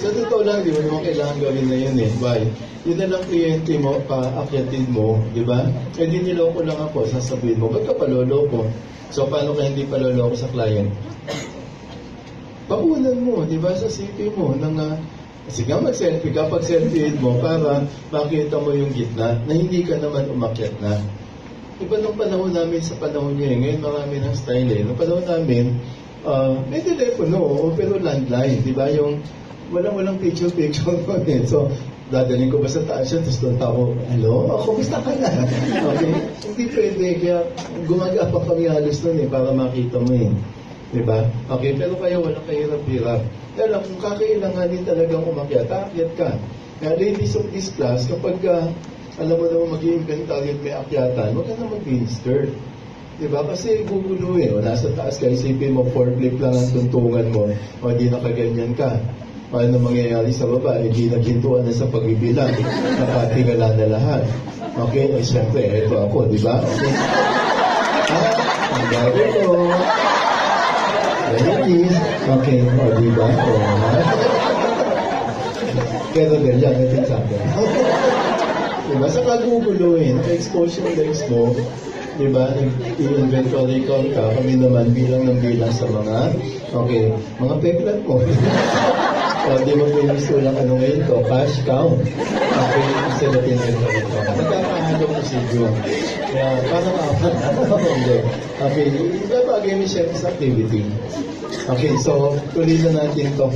sa totoo lang, di mo naman kailangan gawin na yun eh. Why? Yun na lang kliyente mo, paakyatin mo, di ba? Eh di niloko lang ako, sasabihin mo, ba't ka paloloko? So, paano ka hindi paloloko sa client? Paunan mo, di ba, sa CP mo, ng, uh, sige mag-selfie ka, pag selfie mo, para makita mo yung gitna, na hindi ka naman umakyat na. Iba nung panahon namin sa panahon niya, ngayon marami ng style eh. Nung panahon namin, uh, may telepono, pero landline, di ba? Yung walang-walang picture-picture noon eh. So, dadalhin ko ba sa taas yun, tapos doon tao, hello, oh, kumusta ka na? Okay? Hindi pwede, kaya gumagapa kami halos noon eh, para makita mo eh. Di ba? Okay, pero kayo walang kahirap-hirap. Kaya lang, kung kakailanganin talagang umakyat, aakyat ka. Kaya ladies of this class, kapag uh, alam mo naman mag-i-inventory at may akyatan, huwag ka na mag-minister. Diba? Kasi gugulo eh. O nasa taas ka, isipin mo, forklift lang ang tuntungan mo. O di nakaganyan ka. O ano mangyayari sa baba? Eh di naghintuan na sa pagbibilang. Nakatingala na lahat. Okay? Eh syempre, ito ako, di ba? Okay. Ah, ang gabi ko. Ladies. Okay, o di ba? O, Pero ganyan, ito sabi. Diba? Sa kagugulo eh, naka-expose yung legs mo, diba? Nag-inventory count ka, kami naman bilang ng bilang sa mga, okay, mga peklat mo. so, di mo pinusto lang ano ngayon to, cash count. Okay, instead of inventory count. Nagkakahalo procedure. Kaya, parang apat. okay, ibabagay mo siya sa activity. Okay, so, tuloy na natin to.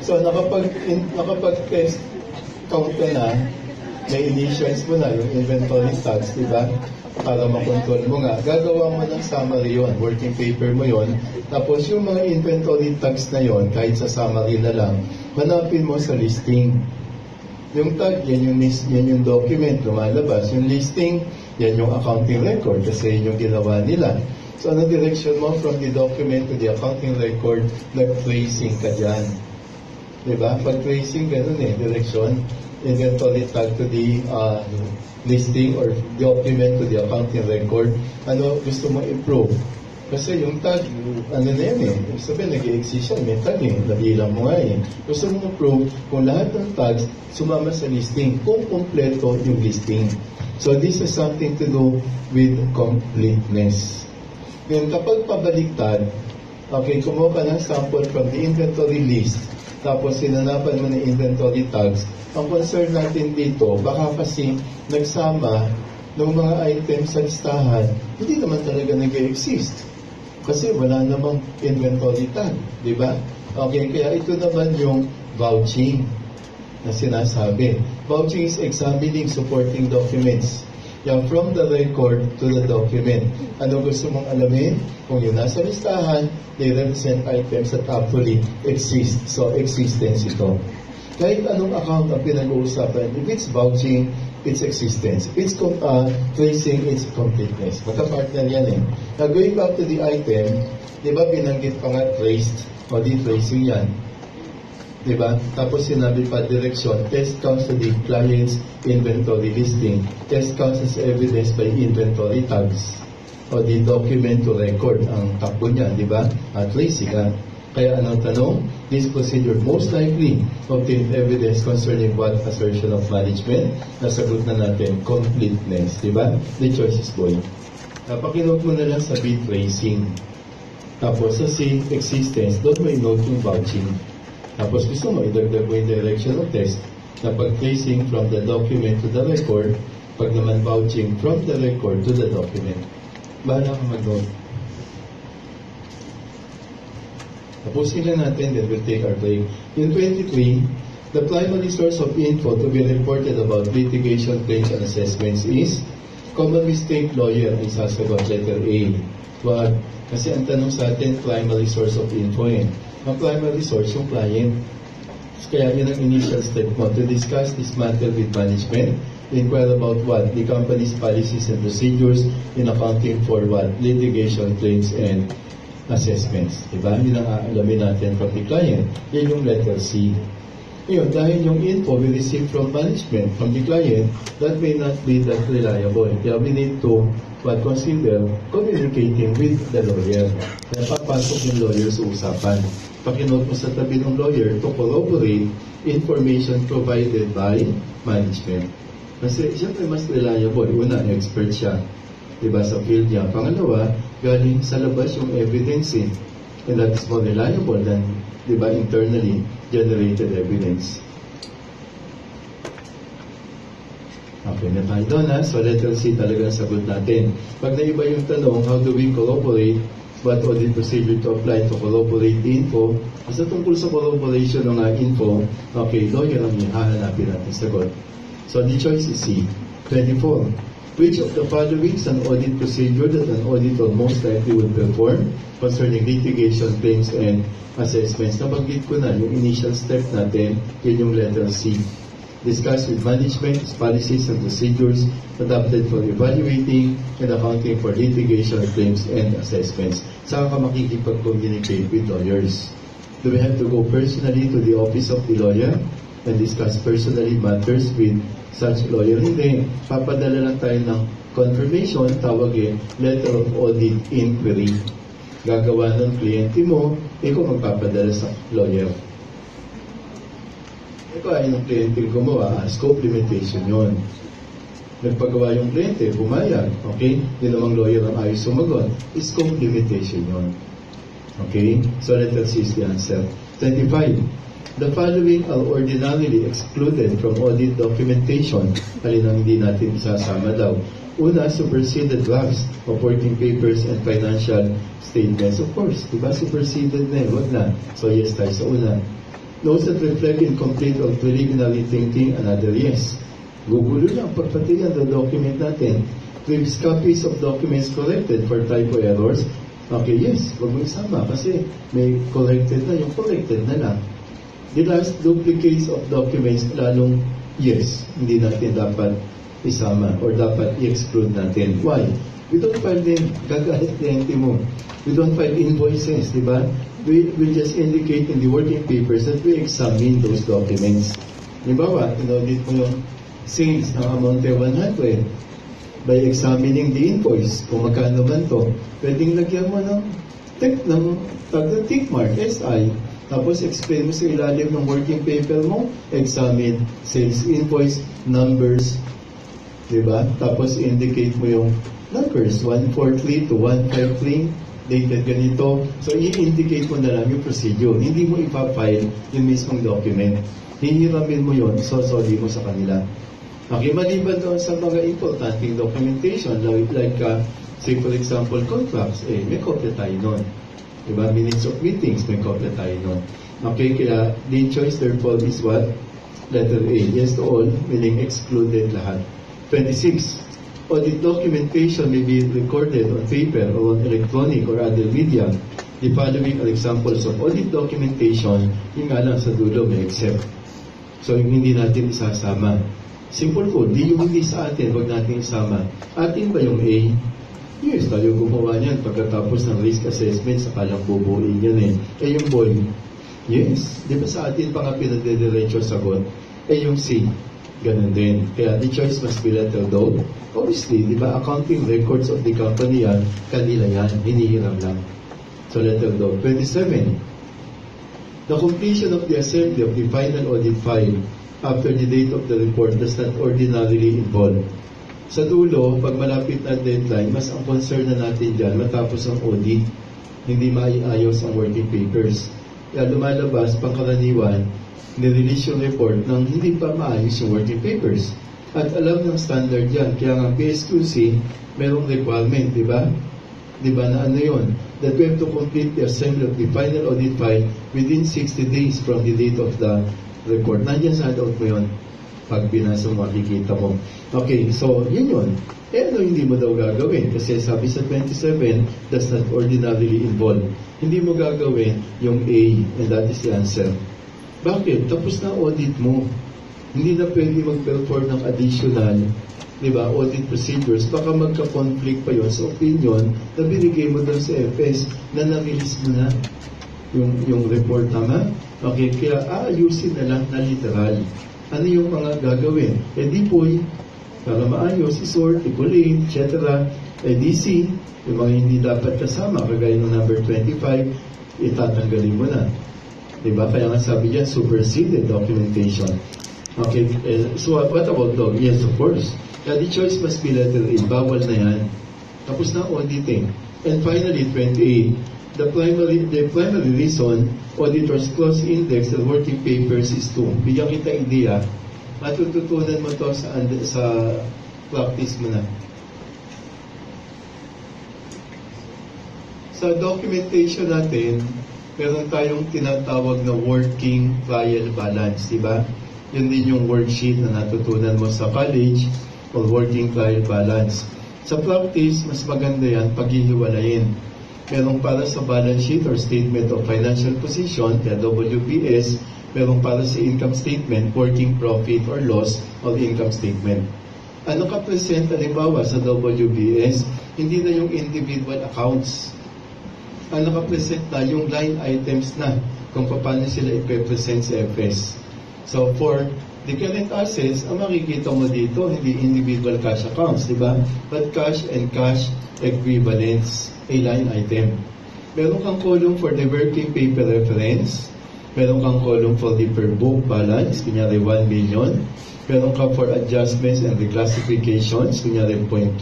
So, nakapag, nakapag-test count ka na, may initials mo na, yung inventory tax, di ba? Para makontrol mo nga. Gagawa mo ng summary yon, working paper mo yon. Tapos yung mga inventory tax na yon, kahit sa summary na lang, hanapin mo sa listing. Yung tag, yan yung, list, yan yung document lumalabas. Yung listing, yan yung accounting record kasi yun yung ginawa nila. So, ano direction mo from the document to the accounting record, nag-tracing ka dyan. Diba? Pag tracing, ganun eh, direction. Inventory tag to the uh, listing or document to the accounting record. Ano gusto mo improve? Kasi yung tag, ano na yan eh, sabihin nag-exist yan, may tag eh, nabilang mo nga eh. Gusto mo improve kung lahat ng tags sumama sa listing, kung kompleto yung listing. So this is something to do with completeness. Ngayon, kapag pabaliktad, okay, kumuha ka ng sample from the inventory list, tapos sinanapan mo ng inventory tags, ang concern natin dito, baka kasi nagsama ng mga items sa listahan, hindi naman talaga nag-exist. Kasi wala namang inventory tag, di ba? Okay, kaya ito naman yung vouching na sinasabi. Vouching is examining supporting documents. Yan, from the record to the document. Ano gusto mong alamin? Kung yun nasa listahan, they represent items that actually exist. So, existence ito. Kahit anong account ang pinag-uusapan, if it's vouching, its existence. It's uh, tracing its completeness. Magka-partner yan eh. Now, going back to the item, di ba binanggit pa nga traced o di tracing yan. Di ba? Tapos sinabi pa direction, test counts the client's inventory listing. Test counts as evidence by inventory tags o the document to record ang takbo niya, di ba? At tracing ka. Kaya anong tanong? This procedure most likely obtain evidence concerning what assertion of management. Nasagot na natin, completeness. Di ba? The choice is boy. Napakinote mo na lang sa bit tracing. Tapos sa C, existence, doon mo i-note yung vouching. Tapos gusto mo, idagdag mo yung direction of test na pag-tracing from the document to the record, pag naman vouching from the record to the document. Bahala ka mag-note. Tapusin lang natin, then we'll take our break. In 23, the primary source of info to be reported about litigation claims and assessments is common mistake lawyer ay sasagot letter A. Wag. Kasi ang tanong sa atin, primary source of info eh. Ang primary source, yung client. Kaya yun ang initial step mo, to discuss this matter with management, inquire about what? The company's policies and procedures in accounting for what? Litigation claims and assessments. Diba? Yun ang aalamin natin from the client. Yan yung letter C. Ngayon, dahil yung info we receive from management, from the client, that may not be that reliable. Kaya we need to what consider communicating with the lawyer. Kaya papasok yung lawyer sa usapan. Pakinote mo sa tabi ng lawyer to corroborate information provided by management. Kasi siyempre mas reliable. Una, expert siya diba, sa field niya. Pangalawa, galing sa labas yung evidence eh. And that is more reliable than diba, internally generated evidence. Okay na tayo doon ha. So letter C talaga ang sagot natin. Pag naiba yung tanong, how do we corroborate what audit procedure to apply to corroborate info? Basta tungkol sa corroboration ng uh, info, okay, lawyer ang hahanapin natin sagot. So the choice is C. 24. Which of the following is an audit procedure that an auditor most likely will perform concerning litigation claims and assessments? Nabanggit ko na yung initial step natin, yun yung letter C. Discuss with management policies and procedures adopted for evaluating and accounting for litigation claims and assessments. Saan ka makikipag-communicate with lawyers? Do we have to go personally to the office of the lawyer and discuss personally matters with such lawyer. Hindi, papadala lang tayo ng confirmation, tawagin, letter of audit inquiry. Gagawa ng kliyente mo, ikaw magpapadala sa lawyer. Ikaw ay ng kliyente gumawa, scope limitation yon. Nagpagawa yung kliyente, pumayag, okay? Hindi namang lawyer ang ayos sumagot. Scope limitation yon. Okay? So let us see the answer. 25. The following are ordinarily excluded from audit documentation. Alin ang hindi natin isasama daw. Una, superseded drafts of working papers and financial statements. Of course, di ba superseded na eh, wag na. So yes tayo sa una. Notes that reflect incomplete or preliminary thinking, another yes. Gugulo lang. Pagpatigan the document natin, previous copies of documents corrected for typo errors, okay, yes, huwag mo isama kasi may corrected na, yung corrected na lang. The last duplicates of documents, lalong yes, hindi natin dapat isama or dapat i-exclude natin. Why? We don't file din, gagalit kliyente mo. We don't file invoices, di ba? We will just indicate in the working papers that we examine those documents. Halimbawa, in-audit mo yung sales ng Amonte 100 by examining the invoice, kung magkano man to, pwedeng lagyan mo ng tick, ng tag ng tick mark, SI, tapos explain mo sa ilalim ng working paper mo, examine sales invoice, numbers, di ba? Tapos indicate mo yung numbers, 143 to 153, dated ganito. So, i-indicate mo na lang yung procedure. Hindi mo ipafile yung mismong document. Hihiramin mo yon so sorry mo sa kanila. Okay, maliban doon sa mga importanteng documentation, like, like uh, say for example, contracts, eh, may kopya tayo nun. Diba? Minutes of meetings, may kopya tayo nun. Okay, kaya the choice therefore is what? Letter A. Yes to all, meaning excluded lahat. 26. Audit documentation may be recorded on paper or on electronic or other media. The following are examples of audit documentation, yung nga lang sa dulo may except. So, yung hindi natin isasama. Simple code, di yung hindi sa atin, wag natin isama. Atin ba yung A? Yes, tayo gumawa niyan pagkatapos ng risk assessment, saka lang bubuin yan eh. Eh yung boy, yes, di ba sa atin pa nga pinagdediretso sagot? Eh yung C, ganun din. Kaya the choice must be letter down. Obviously, di ba, accounting records of the company yan, kanila yan, hinihiram lang. So letter down. 27. The completion of the assembly of the final audit file after the date of the report does not ordinarily involve. Sa dulo, pag malapit na deadline, mas ang concern na natin dyan, matapos ang audit, hindi maiayos ang working papers. Kaya lumalabas, pangkaraniwan, nirelease yung report nang hindi pa maayos yung working papers. At alam ng standard yan, kaya nga PSQC, merong requirement, di ba? Di ba na ano yun? That we have to complete the assembly of the final audit file within 60 days from the date of the report. Nandiyan sa handout mo yun. Pag binasa mo, makikita mo. Okay, so yun yun. Eh ano hindi mo daw gagawin? Kasi sabi sa 27, does not ordinarily involve. Hindi mo gagawin yung A, and that is the answer. Bakit? Tapos na audit mo. Hindi na pwede mag-perform ng additional di ba, audit procedures, baka magka-conflict pa yon sa opinion na binigay mo doon sa FS na na-release mo na yung, yung report tama. Okay, kaya aayusin na lang na literal. Ano yung mga gagawin? E di po, para maayos, isort, i-collate, etc. E DC, yung mga hindi dapat kasama, kagaya ng number 25, itatanggalin mo na. Diba? Kaya nga sabi dyan, superseded documentation. Okay, eh, so what about dog? Yes, of course. Kaya the choice must be letter A. Bawal na yan. Tapos na auditing. And finally, 28. The primary, the primary reason auditors close index the working papers is to, bigyan kita idea, matututunan mo to sa, sa practice mo na. Sa documentation natin, meron tayong tinatawag na working trial balance, di ba? Yun din yung worksheet na natutunan mo sa college or working trial balance. Sa practice, mas maganda yan paghihiwalayin. Merong para sa balance sheet or statement of financial position, kaya WBS, merong para sa income statement, working profit or loss of income statement. Ano ka present, halimbawa, sa WBS, hindi na yung individual accounts. Ano ka present na yung line items na kung paano sila ipe-present sa FS. So for the current assets, ang makikita mo dito, hindi individual cash accounts, di ba? But cash and cash equivalents, a line item. Meron kang column for the working paper reference. Meron kang column for the per book balance, kunyari 1 million. Meron kang for adjustments and reclassifications, kunyari 0.2.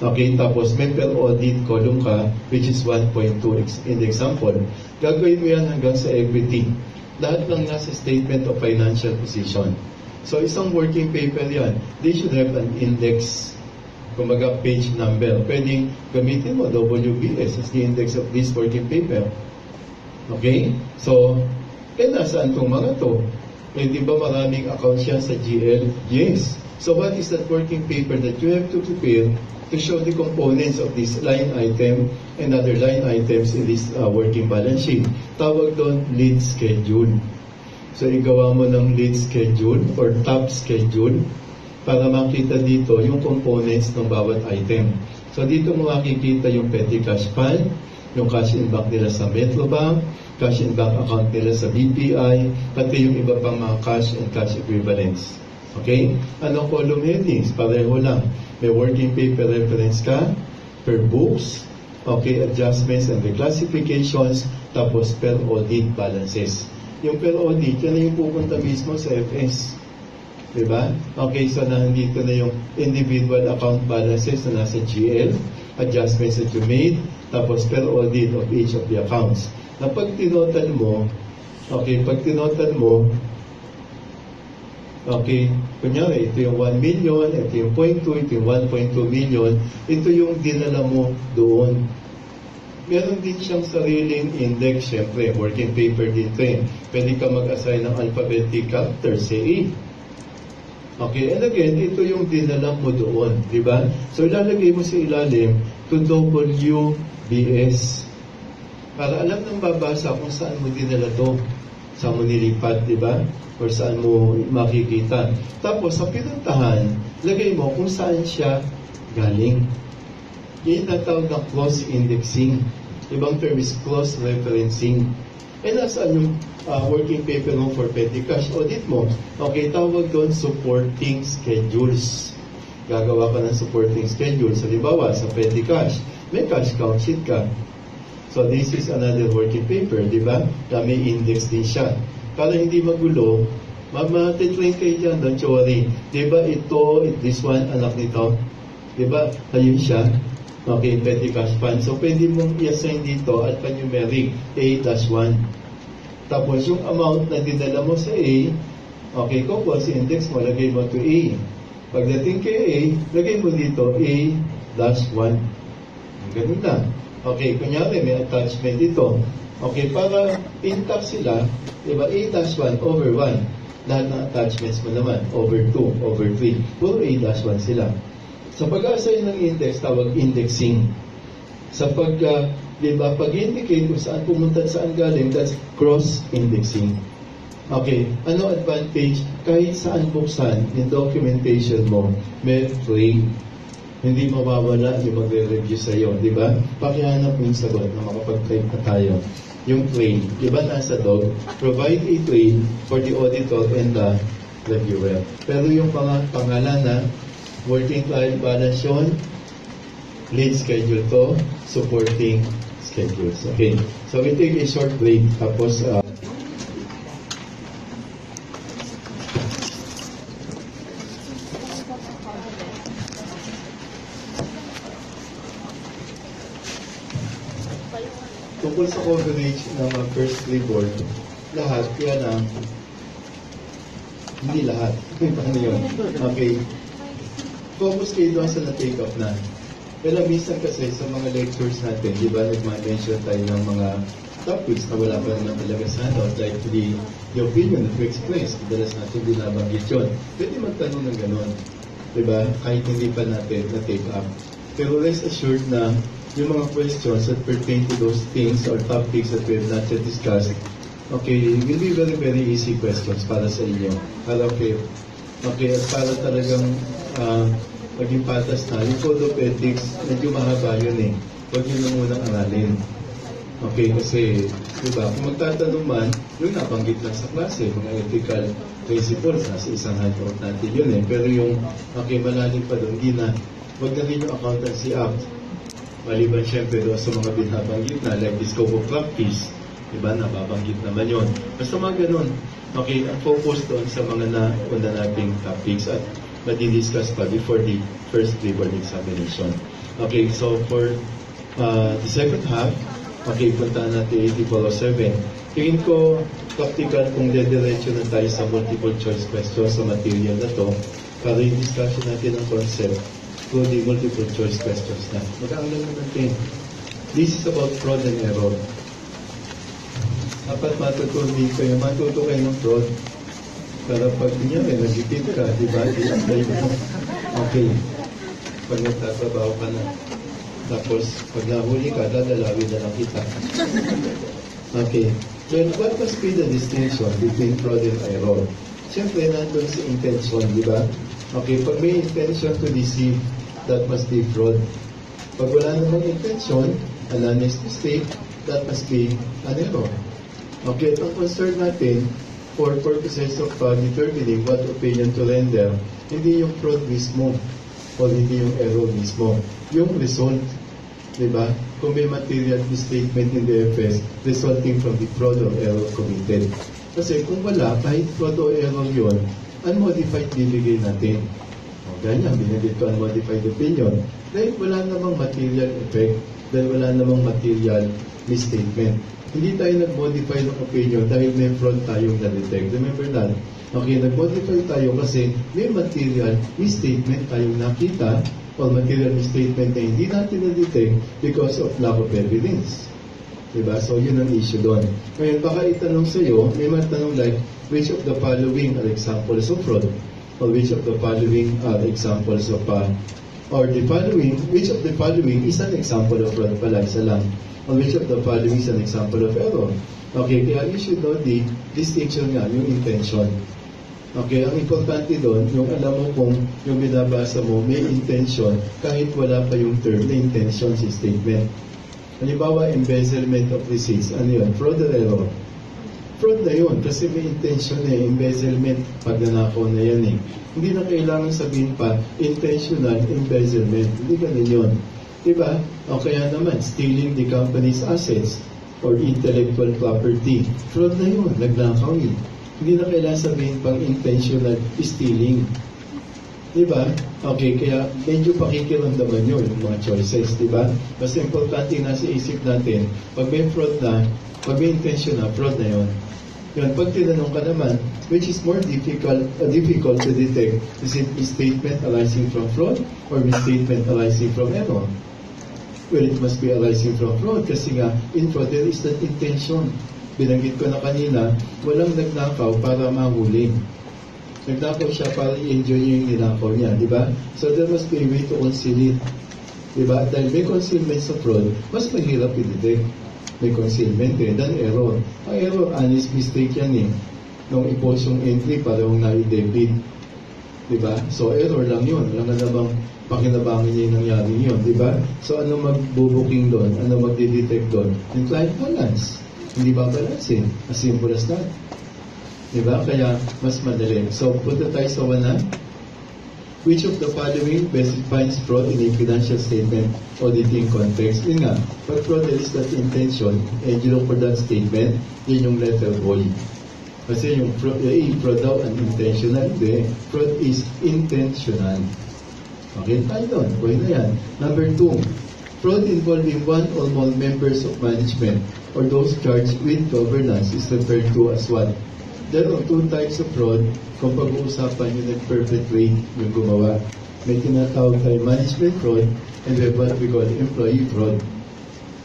Okay, tapos may per audit column ka, which is 1.2 in the example. Gagawin mo yan hanggang sa equity. Lahat lang nasa statement of financial position. So, isang working paper yan. They should have an index, kumbaga page number. Pwedeng gamitin mo WBS as the index of this working paper. Okay? So, eh nasaan tong mga to? Eh, di ba maraming accounts yan sa GL? Yes. So what is that working paper that you have to prepare to show the components of this line item and other line items in this uh, working balance sheet? Tawag doon lead schedule. So igawa mo ng lead schedule or top schedule para makita dito yung components ng bawat item. So dito mo makikita yung petty cash fund, yung cash in bank nila sa Metrobank, cash in bank account nila sa BPI, pati yung iba pang mga cash and cash equivalents. Okay? Ano column headings? Pareho lang. May working paper reference ka, per books, okay, adjustments and reclassifications, tapos per audit balances. Yung per audit, yan yung pupunta mismo sa FS. Diba? Okay, so nandito na yung individual account balances na nasa GL, adjustments that you made, tapos per audit of each of the accounts. Na pag tinotal mo, okay, pag tinotal mo, okay, kunyari, ito yung 1 million, ito yung 0.2, ito yung 1.2 million, ito yung dinala mo doon. Meron din siyang sariling index, syempre, working paper din ito eh. Pwede ka mag-assign ng alphabetic characters, say A. Okay, and again, ito yung dinala mo doon, di ba? So ilalagay mo sa ilalim to WBS para alam ng babasa kung saan mo dinala to, saan mo nilipat, di ba? Or saan mo makikita. Tapos sa pinuntahan, lagay mo kung saan siya galing. Yan ang tawag na close indexing. Ibang term is close referencing. Eh, nasaan yung uh, working paper mo for petty cash audit mo? Okay, tawag doon supporting schedules. Gagawa ka ng supporting schedule. So, halimbawa, sa petty cash, may cash count sheet ka. So, this is another working paper, di ba? May index din siya. Para hindi magulo, mamatitrain kayo dyan, don't you worry. Di ba ito, this one, anak nito? Di ba? Ayun siya. Okay, cash fund. So, pwede mong i-assign dito alphanumeric A-1. Tapos, yung amount na dinala mo sa A, okay, si index mo, lagay mo to A. Pagdating kay A, lagay mo dito A-1. Ganun lang. Okay, kunyari may attachment dito. Okay, para intact sila, di ba, A-1 over 1. Lahat ng attachments mo naman, over 2, over 3. Puro A-1 sila. Sa pag-assign ng index, tawag indexing. Sa pag, uh, di ba, pag-indicate kung saan pumunta saan galing, that's cross-indexing. Okay, ano advantage? Kahit saan buksan yung documentation mo, may frame. Hindi mawawala yung magre-review sa iyo, di ba? Pakihanap mo yung sagot na makapag-type na tayo. Yung frame, di ba nasa dog? Provide a frame for the auditor and the reviewer. Pero yung pang pangalan na working client balance yun, lead schedule to, supporting schedules. Okay, so we take a short break, tapos uh, tungkol sa coverage ng uh, first report, lahat, yan ang hindi lahat. Paano yun? Okay. Focus kayo doon sa na-take off na. Pero minsan kasi sa mga lectures natin, di ba, nag-mention tayo ng mga topics na wala pa naman talaga sa handout, like the, the opinion we express, madalas natin binabanggit yun. Pwede magtanong ng gano'n, di ba, kahit hindi pa natin na-take up. Pero rest assured na yung mga questions that pertain to those things or topics that we have not yet discussed, okay, will be very, very easy questions para sa inyo. Para okay, okay, para talagang uh, maging patas na. Yung code of ethics, medyo mahaba yun eh. Huwag yun na munang aralin. Okay, kasi, di ba, kung magtatanong man, yung nabanggit lang sa klase, mga ethical principles, nasa isang handout natin yun eh. Pero yung, okay, malalim pa doon, hindi na, huwag na rin yung accountancy act. Maliban syempre doon sa mga binabanggit na, like the scope of practice, di ba, nababanggit naman yun. Basta mga ganun, okay, ang focus doon sa mga nauna nating topics at madidiscuss pa before the first pre-board examination. Okay, so for uh, the second half, okay, punta natin 8407. Tingin ko, practical kung dediretso na tayo sa multiple choice questions sa material na to para yung discussion natin ng concept through the multiple choice questions na. Mag-aaral na natin. This is about fraud and error. Dapat matutunan kayo, matuto kayo ng fraud. Para pag kunyari, nagtitip ka, di ba? I-apply mo. Okay. Pag nagtatrabaho ka na. Tapos, pag nahuli ka, dadalawin na lang kita. Okay. Then, what must be the distinction between fraud and error? Siyempre, nandun sa intention, di ba? Okay, pag may intention to deceive, that must be fraud. Pag wala namang intention, an honest mistake, that must be an error. Okay, ang concern natin, for purposes of uh, determining what opinion to render, hindi yung fraud mismo, o hindi yung error mismo, yung result. Di ba? Kung may material misstatement in the FS resulting from the fraud or error committed. Kasi kung wala, kahit fraud or error yun, unmodified bibigay natin. O, ganyan, binigay ko unmodified opinion. Dahil wala namang material effect, dahil wala namang material misstatement. Hindi tayo nag-modify ng opinion dahil may fraud tayong na-detect. Remember that? Okay, nag-modify tayo kasi may material misstatement tayong nakita or material misstatement na hindi natin na-detect because of lack of evidence. Diba? So, yun ang issue doon. Ngayon, baka itanong sa iyo, may matanong like, which of the following are examples of fraud? Or which of the following are examples of, uh, or the following, which of the following is an example of fraud pala, isa lang. Or which of the following is an example of error? Okay, kaya you should know the distinction nga, yung intention. Okay, ang importante doon, yung alam mo kung yung binabasa mo may intention kahit wala pa yung term na intention sa statement. Halimbawa, embezzlement of receipts. Ano yun? Fraud or error? Fraud na yun kasi may intention eh, embezzlement, pagnanakaw na yan eh. Hindi na kailangan sabihin pa, intentional embezzlement. Hindi ganun yun. Diba? O kaya naman, stealing the company's assets or intellectual property. Fraud na yun, nagnakaw eh. Hindi na kailangan sabihin pang intentional stealing. Di ba? Okay, kaya medyo pakikiramdaman nyo yung mga choices, di ba? Basta importante yung nasa isip natin, pag may fraud na, pag may intention na, fraud na yun. Yun, pag tinanong ka naman, which is more difficult uh, difficult to detect, is it misstatement arising from fraud or misstatement arising from error? Well, it must be arising from fraud kasi nga, in fraud, there is that intention. Binanggit ko na kanina, walang nagnakaw para mahuli. Nagnakaw siya para i-enjoy niya yung ninakaw niya, di ba? So there must be a way to conceal it. Di ba? Dahil may concealment sa fraud, mas mahirap i-detect. May concealment eh, than error. Ang error, honest mistake yan eh. Nung i-post yung entry, parang na-debit. Di ba? So error lang yun. Alam na bang pakinabangin niya yung nangyari yun, di ba? So ano magbubuking doon? Ano magdi-detect doon? Yung client balance. Hindi ba balance eh? As simple as that. Di ba? Kaya mas madali. So punta tayo sa wana. Which of the following best defines fraud in a financial statement auditing context? Yun nga, pag fraud is that intention, and you look for that statement, yun yung letter boy. Kasi yung fraud, eh, fraud daw unintentional, hindi. Fraud is intentional. Okay, tayo doon. Pwede na yan. Number two, fraud involving one or more members of management or those charged with governance is referred to as what? There are two types of fraud kung pag-uusapan yung nag-perpetrate yung gumawa. May tinatawag tayo management fraud and we have what we call employee fraud.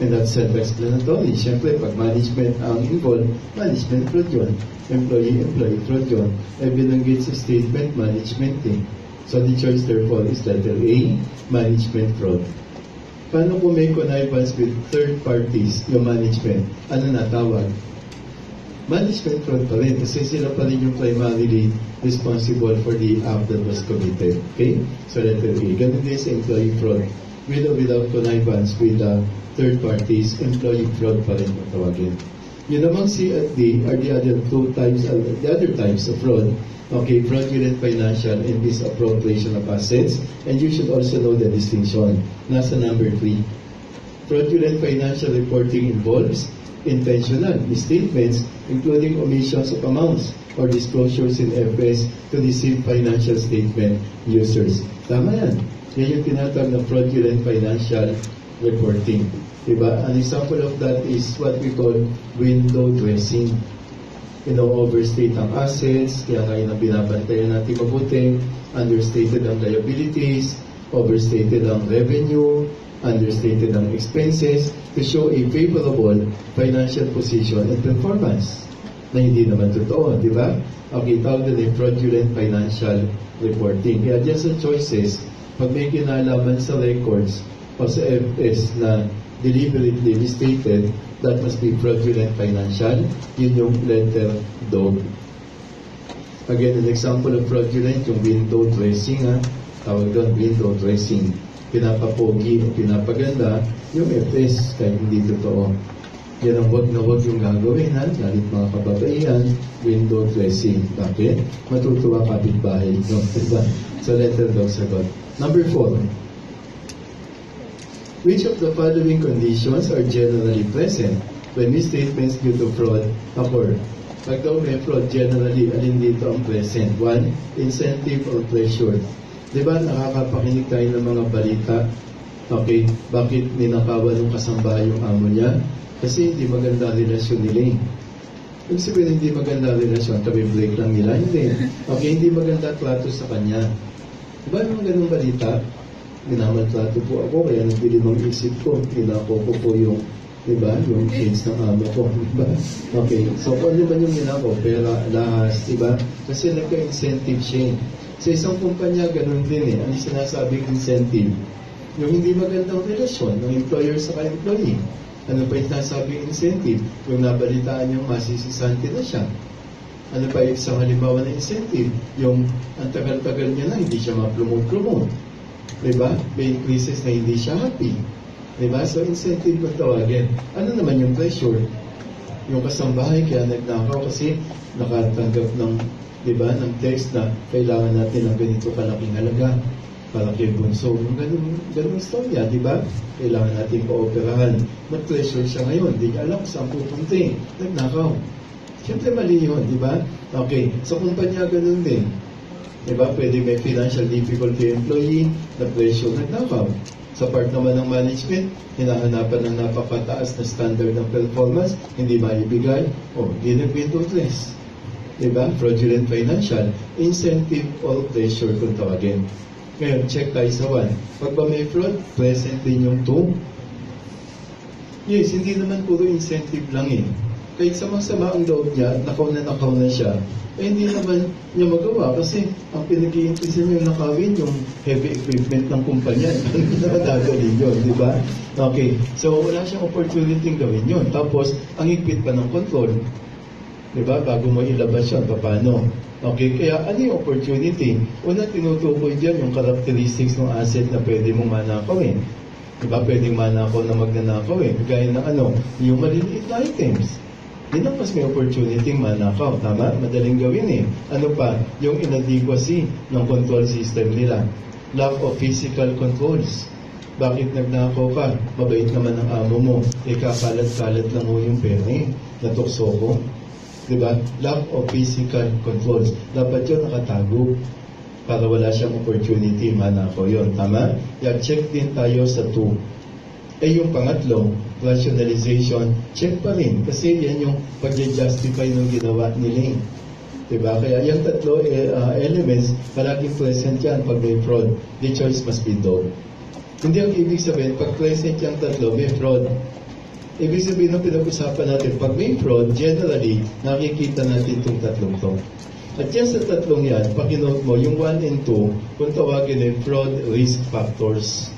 And that's self-explanatory. Siyempre, pag management ang involved, management fraud yun. Employee, employee fraud yun. E binanggit sa statement, management eh. So the choice therefore is letter A, management fraud. Paano kung may connivance with third parties, yung management? Ano natawag? Management fraud pa rin kasi sila pa rin yung primarily responsible for the act that was committed. Okay? So letter A. Ganun din sa employee fraud. With or without connivance with the third parties, employee fraud pa rin matawagin. Yun namang C at D are the other two types, uh, the other types of fraud. Okay, fraudulent financial and misappropriation of assets. And you should also know the distinction. Nasa number three. Fraudulent financial reporting involves intentional misstatements, including omissions of amounts or disclosures in FS to deceive financial statement users. Tama yan. Yan yung tinatawag na fraudulent financial reporting. Diba? An example of that is what we call window dressing. You know, overstate ang assets, kaya ngayon ang binabantayan natin mabuti, understated ang liabilities, overstated ang revenue, understated ang expenses to show a favorable financial position and performance. na hindi naman totoo, di ba? Okay, tawag yung fraudulent financial reporting. Kaya dyan sa choices, pag may kinalaman sa records o sa FS na deliberately misstated, that must be fraudulent financial. Yun yung letter dog. Again, an example of fraudulent, yung window dressing, ha? tawag doon, window dressing. Pinapapogi o pinapaganda yung FS kahit hindi totoo. Yan ang wag na wag yung gagawin, ha? Galit mga kababaihan, window dressing. Bakit? Matutuwa kapitbahay. No? Diba? So, letter dog sagot. Number four, Which of the following conditions are generally present when misstatements due to fraud occur? Pag daw may fraud, generally, alin dito ang present? One, incentive or pressure. Di ba nakakapakinig tayo ng mga balita? Okay, bakit ninakawan ng kasambahay yung amo niya? Kasi hindi maganda ang relasyon nila eh. Ibig sabihin, hindi maganda ang relasyon, tabi break lang nila. Hindi. Okay, hindi maganda trato sa kanya. Di ba yung ganung balita? Minamaltrato po ako, kaya nabili ng isip ko. Ninako ko po yung, di ba, yung kids ng amo ko. Di ba? Okay, so kung ano man yung ninako, pera, lahas, di ba? Kasi nagka-incentive siya. Sa isang kumpanya, ganun din eh. Yung sinasabing incentive? Yung hindi magandang relasyon ng employer sa employee. Ano pa yung sinasabing incentive? Yung nabalitaan yung masisisante na siya. Ano pa yung isang halimbawa na incentive? Yung ang tagal-tagal niya na, hindi siya ma-promote-promote. Diba? May increases na hindi siya happy. Diba? So, incentive kung tawagin. Ano naman yung pressure? Yung kasambahay, kaya nagnakaw kasi nakatanggap ng, diba, ng text na kailangan natin ng ganito kalaking halaga kay Bunso. Ganun, ganun istorya, di ba? Kailangan natin kooperahan. Nag-pressure siya ngayon. Di niya alam kung saan pupunta eh. Nagnakaw. Siyempre mali yun, di ba? Okay, sa kumpanya ganun din. Di ba? Pwede may financial difficulty employee, na-pressure, nagnakaw. Sa part naman ng management, hinahanapan ng napakataas na standard ng performance, hindi maibigay, o di nag-window dress. Di ba? Fraudulent financial, incentive or pressure kung tawagin. Ngayon, check tayo sa one. Pag ba may fraud, present din yung two. Yes, hindi naman puro incentive lang eh. Kahit sama-sama ang loob niya, nakaw na nakaw na siya, eh hindi naman niya magawa kasi ang pinag-iintisan niya nakawin yung heavy equipment ng kumpanya. Hindi na madadali yun, di ba? Okay, so wala siyang opportunity gawin yun. Tapos, ang higpit pa ng control, di ba? Bago mo ilabas yun, paano? Okay, kaya ano yung opportunity? Una, tinutukoy dyan yung characteristics ng asset na pwede mong manakawin. Diba, pwedeng manakaw na magnanakaw eh. Gaya ng ano, yung maliliit na items. Yun ang mas may opportunity manakaw. Tama? Madaling gawin eh. Ano pa? Yung inadequacy ng control system nila. Lack of physical controls. Bakit nagnakaw ka? Mabait naman ang amo mo. Eh, kakalat-kalat lang mo yung pera eh. Natukso ko. Diba? Lack of physical controls. Dapat yun nakatago para wala siyang opportunity manakaw yun. Tama? Kaya check din tayo sa 2. Eh yung pangatlo, rationalization, check pa rin. Kasi yan yung pag-justify ng ginawa nila. eh. Diba? Kaya yung tatlo uh, elements, palaging present yan pag may fraud. The choice must be done. Hindi ang ibig sabihin, pag present yung tatlo, may fraud. Ibig sabihin ng pinag-usapan natin, pag may fraud, generally, nakikita natin itong tatlong to. At yan sa tatlong yan, pakinote mo, yung 1 and 2, kung tawagin ay fraud risk factors.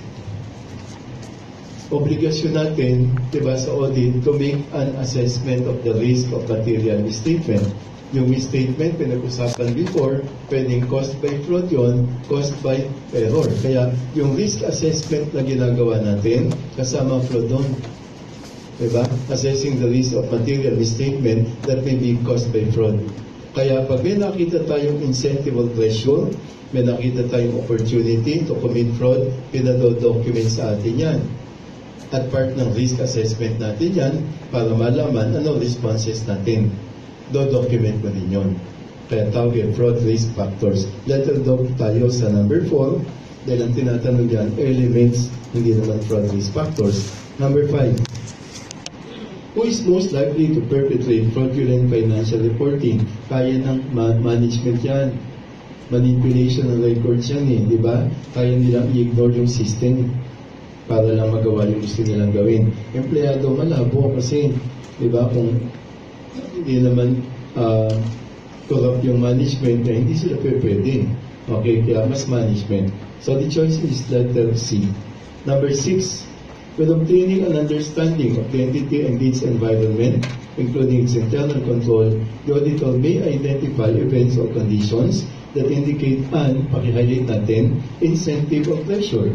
Obligasyon natin, di ba, sa audit, to make an assessment of the risk of material misstatement. Yung misstatement, pinag-usapan before, pwedeng caused by fraud yon, caused by error. Kaya yung risk assessment na ginagawa natin, kasama fraud doon. Diba? Assessing the risk of material misstatement that may be caused by fraud. Kaya pag may nakita tayong incentive pressure, may nakita tayong opportunity to commit fraud, pinado-document sa atin yan. At part ng risk assessment natin yan para malaman ano responses natin. Do-document mo din yun. Kaya tawagin fraud risk factors. Letter doc tayo sa number 4 dahil ang tinatanong yan, elements, hindi naman fraud risk factors. Number 5, Who is most likely to perpetrate fraudulent financial reporting? Kaya ng ma- management yan. Manipulation ng records yan eh, di ba? Kaya nilang i-ignore yung system para lang magawa yung gusto nilang gawin. Empleyado malabo kasi, di ba, kung hindi naman uh, corrupt yung management na hindi sila pwede. Okay, kaya mas management. So the choice is letter C. Number six, when obtaining an understanding of the entity and its environment, including its internal control, the auditor may identify events or conditions that indicate an, pakihighlight natin, incentive or pressure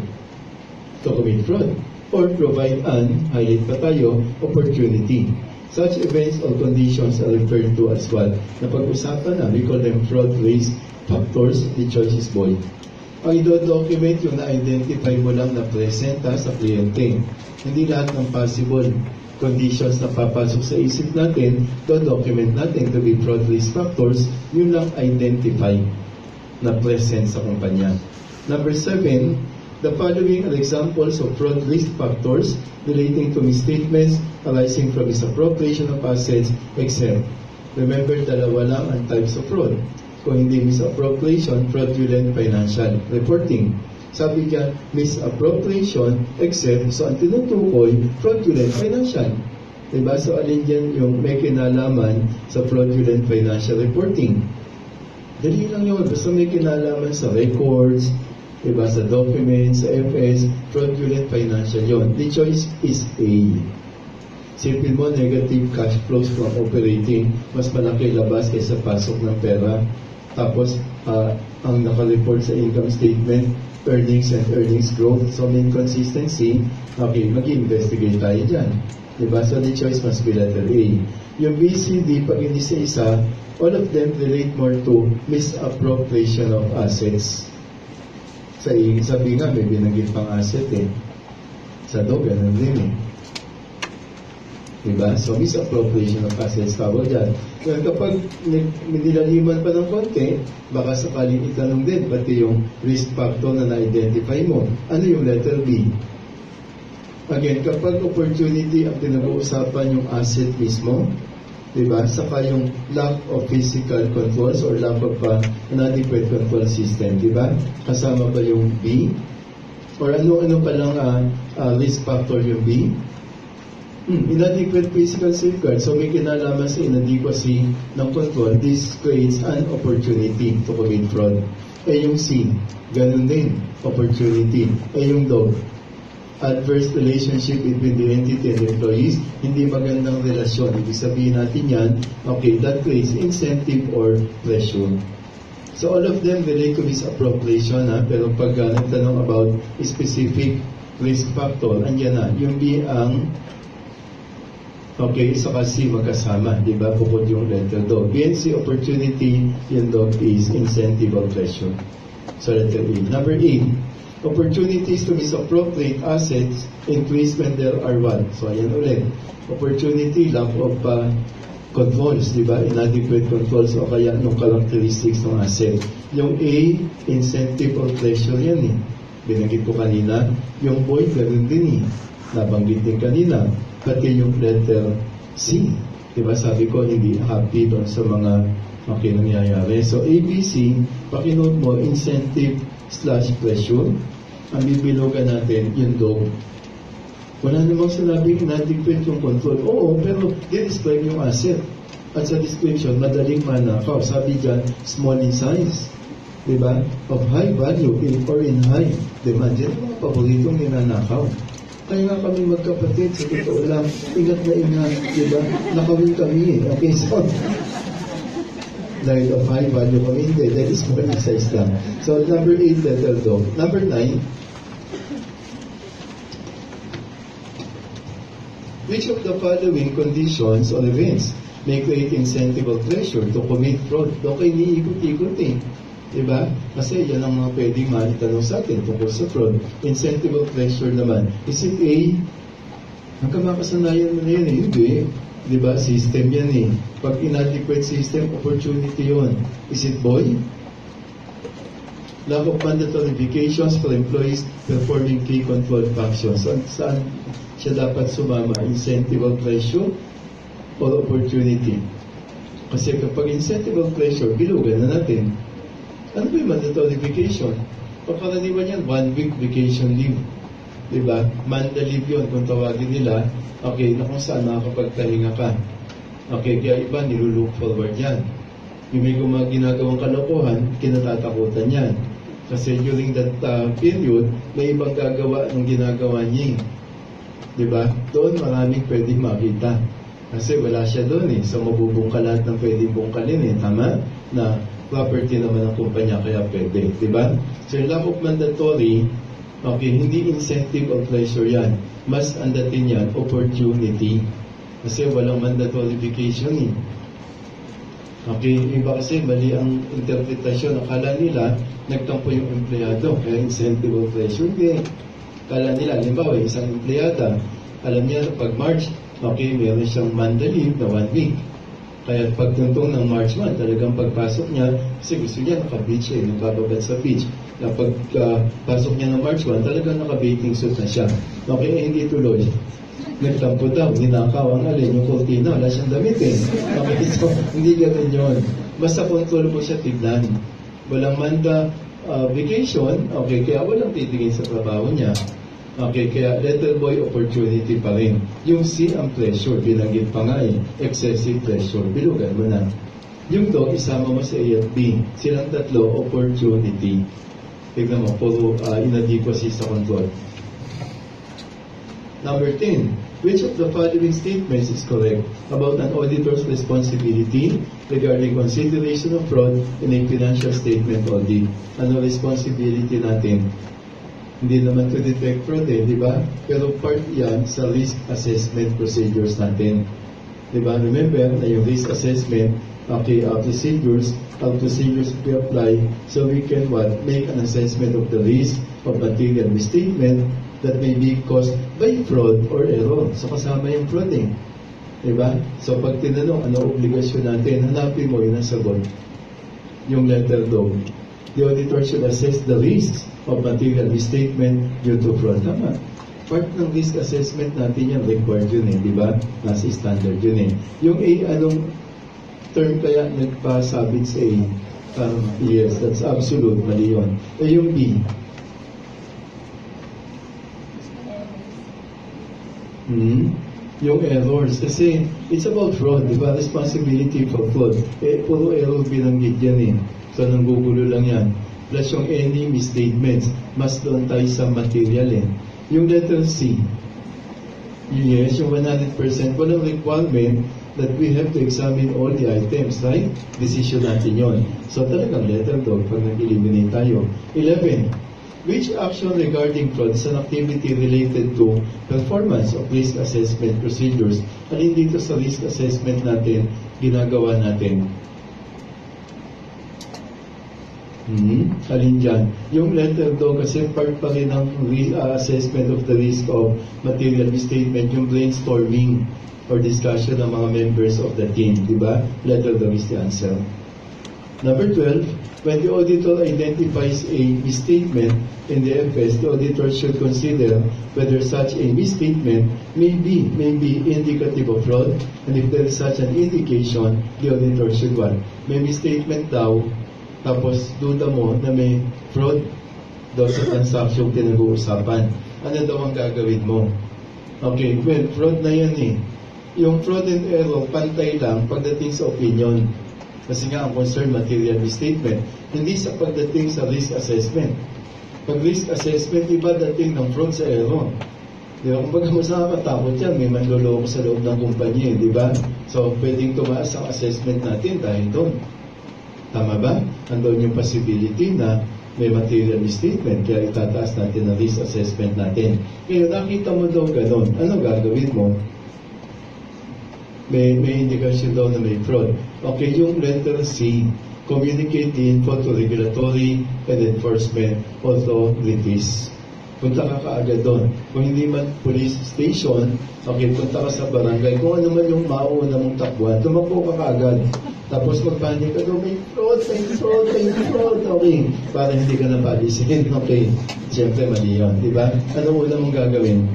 to commit fraud or provide an, highlight pa tayo, opportunity. Such events or conditions are referred to as what? Napag-usapan na, we call them fraud risk factors, the choice is boy. Ang i-document yung na-identify mo lang na present ha, sa kliyente. Hindi lahat ng possible conditions na papasok sa isip natin, do-document natin to be fraud risk factors, yun lang identify na present sa kumpanya. Number seven, the following are examples of fraud risk factors relating to misstatements arising from misappropriation of assets except. Remember, dalawa lang ang types of fraud. Kung hindi misappropriation, fraudulent financial reporting. Sabi niya, misappropriation except, so ang tinutukoy, fraudulent financial. Diba? So alin dyan yung may kinalaman sa fraudulent financial reporting. Dali lang yun. Basta may kinalaman sa records, diba, sa documents, sa FS, fraudulent financial yon. The choice is A. Sipin mo, negative cash flows from operating, mas malaki labas kaysa pasok ng pera. Tapos, ah, ang nakareport sa income statement, earnings and earnings growth. So, may inconsistency. Okay, mag-investigate tayo dyan. Diba? So, the choice must be letter A. Yung B, C, D, pag hindi sa isa, all of them relate more to misappropriation of assets. Sa A, sabi nga, may binanggit pang asset eh. Sa do, ganun din eh. Diba? So, misappropriation of assets tawag dyan. Kaya kapag nilaliman pa ng konti, baka sakaling itanong din, pati yung risk factor na na-identify mo. Ano yung letter B? Again, kapag opportunity ang pinag-uusapan yung asset mismo, diba? Saka yung lack of physical controls or lack of uh, an control system, diba? Kasama ba yung B? Or ano-ano pa lang uh, uh, risk factor yung B? Hmm, inadequate physical safeguard. So may kinalaman sa inadequacy ng control. This creates an opportunity to commit fraud. Eh yung C, ganun din, opportunity. Eh yung dog, adverse relationship between the entity and the employees, hindi magandang relasyon. Ibig sabihin natin yan, okay, that creates incentive or pressure. So all of them relate to misappropriation, ha? pero pag uh, nagtanong about specific risk factor, andyan na, yung B ang Okay, isa kasi magkasama, di ba? Bukod yung letter do. BNC opportunity, yung dog is incentive or pressure. So letter A. Number eight, opportunities to misappropriate assets increase when there are what? So ayan ulit. Opportunity, lack of uh, controls, di ba? Inadequate controls o kaya nung characteristics ng asset. Yung A, incentive or pressure yan eh. Binanggit ko kanina. Yung boy, ganun din eh. Nabanggit din kanina pati yung letter C. Diba sabi ko, hindi happy doon sa mga okay nangyayari. So, ABC, pakinote mo, incentive slash pressure. Ang bibilogan natin, yung dog. Wala namang sinabing inadequate yung control. Oo, pero di-describe yung asset. At sa description, madaling manakaw. Sabi dyan, small in size. Diba? Of high value in or in high demand. Yan ang mga paboritong ninanakaw. Kaya nga kami magkapatid, sa totoo lang, ingat na ingat, di ba? Nakawin kami eh. Okay, so, dahil of high value kami, hindi, that is more in size lang. So, number 8, letter dog. Number 9, which of the following conditions or events may create incentive or pressure to commit fraud? Okay, niikot-ikot eh. Diba? Kasi yan ang mga pwedeng maitanong sa atin tungkol sa fraud. Incentive or pressure naman. Is it A? Ang kamakasanayan mo na yun eh. Hindi. Diba? System yan eh. Pag inadequate system, opportunity yon. Is it boy? Lack of mandatory vacations for employees performing key control functions. Saan, saan siya dapat sumama? Incentive or pressure or opportunity? Kasi kapag incentive or pressure, bilugan na natin. Ano ba yung mandatory vacation? Pagkaraniwan yan, one week vacation leave. Diba? Manda leave yun kung tawagin nila. Okay, na kung saan makakapagpahinga ka. Okay, kaya iba nilulook forward yan. Yung may guma- ginagawang kalokohan, kinatatakutan yan. Kasi during that uh, period, may ibang gagawa ng ginagawa niya. Di ba? Doon maraming pwedeng makita. Kasi wala siya doon eh. So mabubungka lahat ng pwedeng bungkalin eh. Tama? Na property naman ng kumpanya kaya pwede. Di ba? So yung lack of mandatory, okay, hindi incentive or pleasure yan. Mas andatin yan, opportunity. Kasi walang mandatory vacation eh. Okay, iba kasi mali ang interpretasyon. Akala nila, nagtampo yung empleyado, kaya incentive or pleasure. Hindi. Akala nila, halimbawa, isang empleyada, alam niya pag March, okay, meron siyang leave na one week. Kaya pagtuntong ng March 1, talagang pagpasok niya, kasi gusto niya naka-beach eh, nakababad sa beach. Na pag ah, pasok niya ng March 1, talagang naka-bathing suit na siya. Okay, eh, hindi tuloy. Nagtampo daw, ninakaw ang alin, yung kurtina, wala siyang damit eh. Okay, so, hindi ganun yun. Basta control po siya tignan. Walang manda ah, vacation, okay, kaya walang titingin sa trabaho niya. Okay, kaya letter boy opportunity pa rin. Yung C ang pleasure, binanggit pa nga eh, excessive pleasure, bilugan mo na. Yung to, isama mo sa A at B. Silang tatlo, opportunity. Tignan mo, puro uh, inadequacy sa control. Number 10, which of the following statements is correct about an auditor's responsibility regarding consideration of fraud in a financial statement audit? Ano responsibility natin? Hindi naman to detect fraud eh, di ba? Pero part yan sa risk assessment procedures natin. Di ba? Remember na yung risk assessment, okay, uh, procedures, how procedures we apply so we can what? Make an assessment of the risk of material misstatement that may be caused by fraud or error. So kasama yung fraud eh. Diba? So pag tinanong ano obligasyon natin, hanapin mo yun ang sagot. Yung letter daw. The auditor should assess the risks of material misstatement due to fraud. Tama. Part ng risk assessment natin yan, required yun eh, di ba? Nasa standard yun eh. Yung A, anong term kaya nagpasabit sa A? Tama. Yes, that's absolute. Mali yun. Eh yung B, Hmm? Yung errors. Kasi it's about fraud, di ba? Responsibility for fraud. Eh, puro error binanggit yan eh. So, nanggugulo lang yan. Plus yung any misstatements, mas doon tayo sa material eh. Yung letter C, yes, yung 100%, walang requirement that we have to examine all the items, right? Decision natin yon. So talagang letter dog pag nag-eliminate tayo. 11. Which action regarding fraud is an activity related to performance of risk assessment procedures? Alin dito sa risk assessment natin, ginagawa natin? Hmm? Alin dyan? Yung letter daw kasi part pa rin ng uh, assessment of the risk of material misstatement, yung brainstorming or discussion ng mga members of the team, di ba? Letter daw is the answer. Number 12, when the auditor identifies a misstatement in the FS, the auditor should consider whether such a misstatement may be, may be indicative of fraud, and if there is such an indication, the auditor should what? May misstatement daw, tapos duda mo na may fraud daw sa transaction pinag-uusapan. Ano daw ang gagawin mo? Okay, well, fraud na yan eh. Yung fraud and error, pantay lang pagdating sa opinion. Kasi nga ang concern material misstatement, hindi sa pagdating sa risk assessment. Pag risk assessment, iba dating ng fraud sa error. Di ba? Kung baga mas nakakatakot yan, may manloloko sa loob ng kumpanya, eh, di ba? So, pwedeng tumaas ang assessment natin dahil doon. Tama ba? Andun yung possibility na may material misstatement, kaya itataas natin ang risk assessment natin. Ngayon, nakita mo daw ganun, ano gagawin mo? may, may indikasyon daw na may fraud. Okay, yung letter C, communicate the info to regulatory and enforcement authorities. Punta ka kaagad doon. Kung hindi man police station, okay, punta ka sa barangay. Kung ano man yung mauna mong takbuhan, tumakbo ka kaagad. Tapos magpanik ka doon, may fraud, may fraud, may fraud. Okay, para hindi ka na palisin. Okay, siyempre mali yun, di ba? Ano una mong gagawin?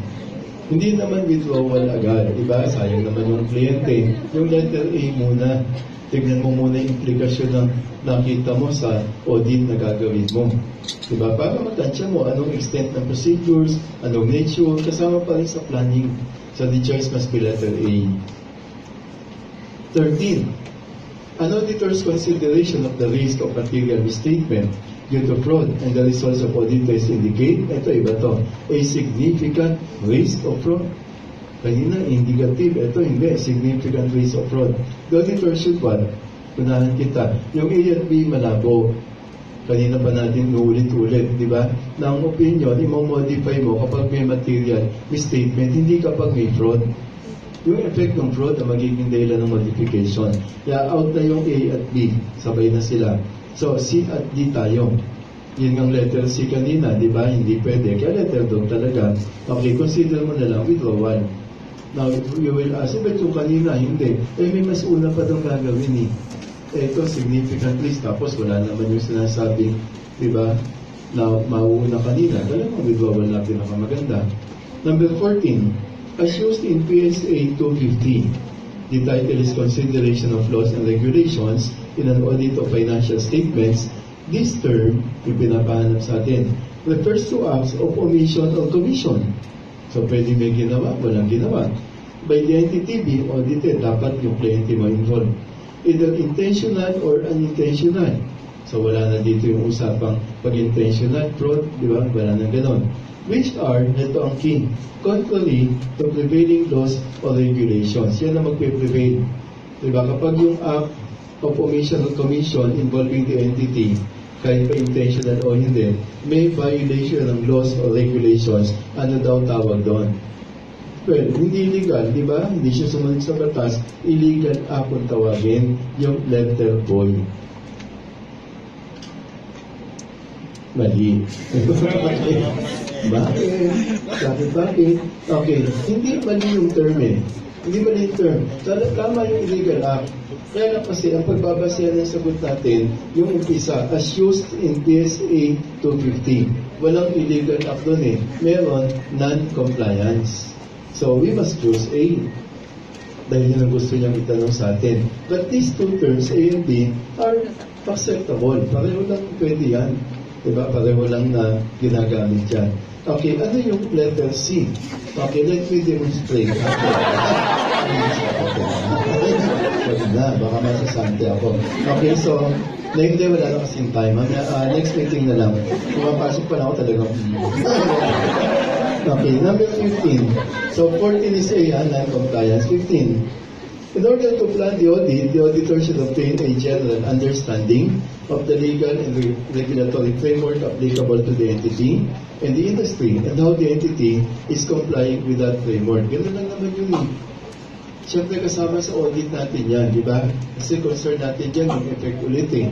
Hindi naman withdrawal agad. Diba? Sayang naman yung kliyente. Yung letter A muna. Tignan mo muna yung implikasyon ng nakita mo sa audit na gagawin mo. Diba? Para matansya mo anong extent ng procedures, anong nature, kasama pa rin sa planning. So the choice must be letter A. 13. An auditor's consideration of the risk of material misstatement due to fraud and the results of audit tests indicate, ito iba to, a significant risk of fraud. Kanina, indicative. Ito, hindi. Significant risk of fraud. The auditor should what? Unahan kita. Yung A at B, malabo. Kanina pa natin nuulit-ulit, di ba? Na ang opinion, imo-modify mo kapag may material misstatement, hindi kapag may fraud. Yung effect ng fraud ang magiging dahilan ng modification. Kaya out na yung A at B, sabay na sila. So, C at D tayo. Yun ang letter C kanina, di ba? Hindi pwede. Kaya letter dog talaga. Okay, consider mo na lang withdrawal. Now, you will ask, eh, ba't yung kanina, hindi. Eh, may mas una pa daw gagawin eh. Ito, significant list. Tapos, wala naman yung sinasabing, di ba, na mauuna kanina. Talagang withdrawal na pinakamaganda. Number 14, as used in PSA 250, the title is Consideration of Laws and Regulations in an Audit of Financial Statements. This term, yung pinapahanap sa atin, refers to acts of omission or commission. So, pwede may ginawa, walang ginawa. By the being audited, dapat yung kliyente mo involved. Either intentional or unintentional. So, wala na dito yung usapang pag-intentional fraud, di ba? Wala na ganon. Which are, ito ang key, contrary to prevailing laws or regulations. Yan ang magpe-prevail. Di ba? Kapag yung act of omission or commission involving the entity, kahit pa intentional o hindi, may violation ng laws or regulations, ano daw tawag doon? Well, hindi legal, di ba? Hindi siya sumunod sa batas, illegal akong tawagin yung letter boy. Mali. bakit? Bakit, bakit? Okay, hindi mali yung term eh. Hindi mali yung term. Tama, yung illegal act. Kaya lang kasi, ang pagbabasehan ng sagot natin, yung umpisa, as used in PSA 250. Walang illegal act doon eh. Meron non-compliance. So, we must choose A. Dahil yun ang gusto niyang itanong sa atin. But these two terms, A and B, are acceptable. Pareho lang pwede yan. Diba? Pareho lang na ginagamit yan. Okay, ano yung letter C? Okay, let me demonstrate. Wag na, baka masasante ako. Okay, so, na hindi, wala na kasing time. Mamaya, uh, next meeting na lang. Pumapasok pa na ako talagang, Okay, number 15. So 14 is A, ah, non-compliance. 15. In order to plan the audit, the auditor should obtain a general understanding of the legal and re- regulatory framework applicable to the entity and the industry and how the entity is complying with that framework. Ganun lang naman yun eh. Siyempre kasama sa audit natin yan, di ba? Kasi concern natin yan yung effect ulit eh.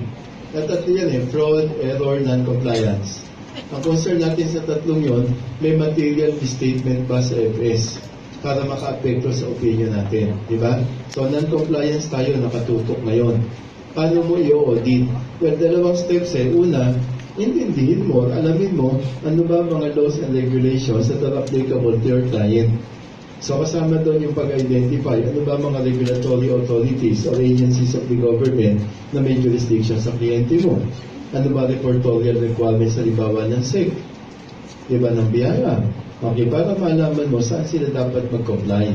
At tatlo yan eh, fraud, error, non-compliance. Ang concern natin sa tatlong yon, may material misstatement ba sa FS para maka-apekto sa opinion natin. Di ba? So, non-compliance tayo nakatutok ngayon. Paano mo i-audit? Well, dalawang steps eh. Una, intindihin mo, alamin mo, ano ba mga laws and regulations that are applicable to your client. So, kasama doon yung pag-identify, ano ba mga regulatory authorities or agencies of the government na may jurisdiction sa kliyente mo ano ba reportorial requirements halimbawa ng SEC, di ba, ng biyaya. Okay, para malaman mo saan sila dapat mag-comply.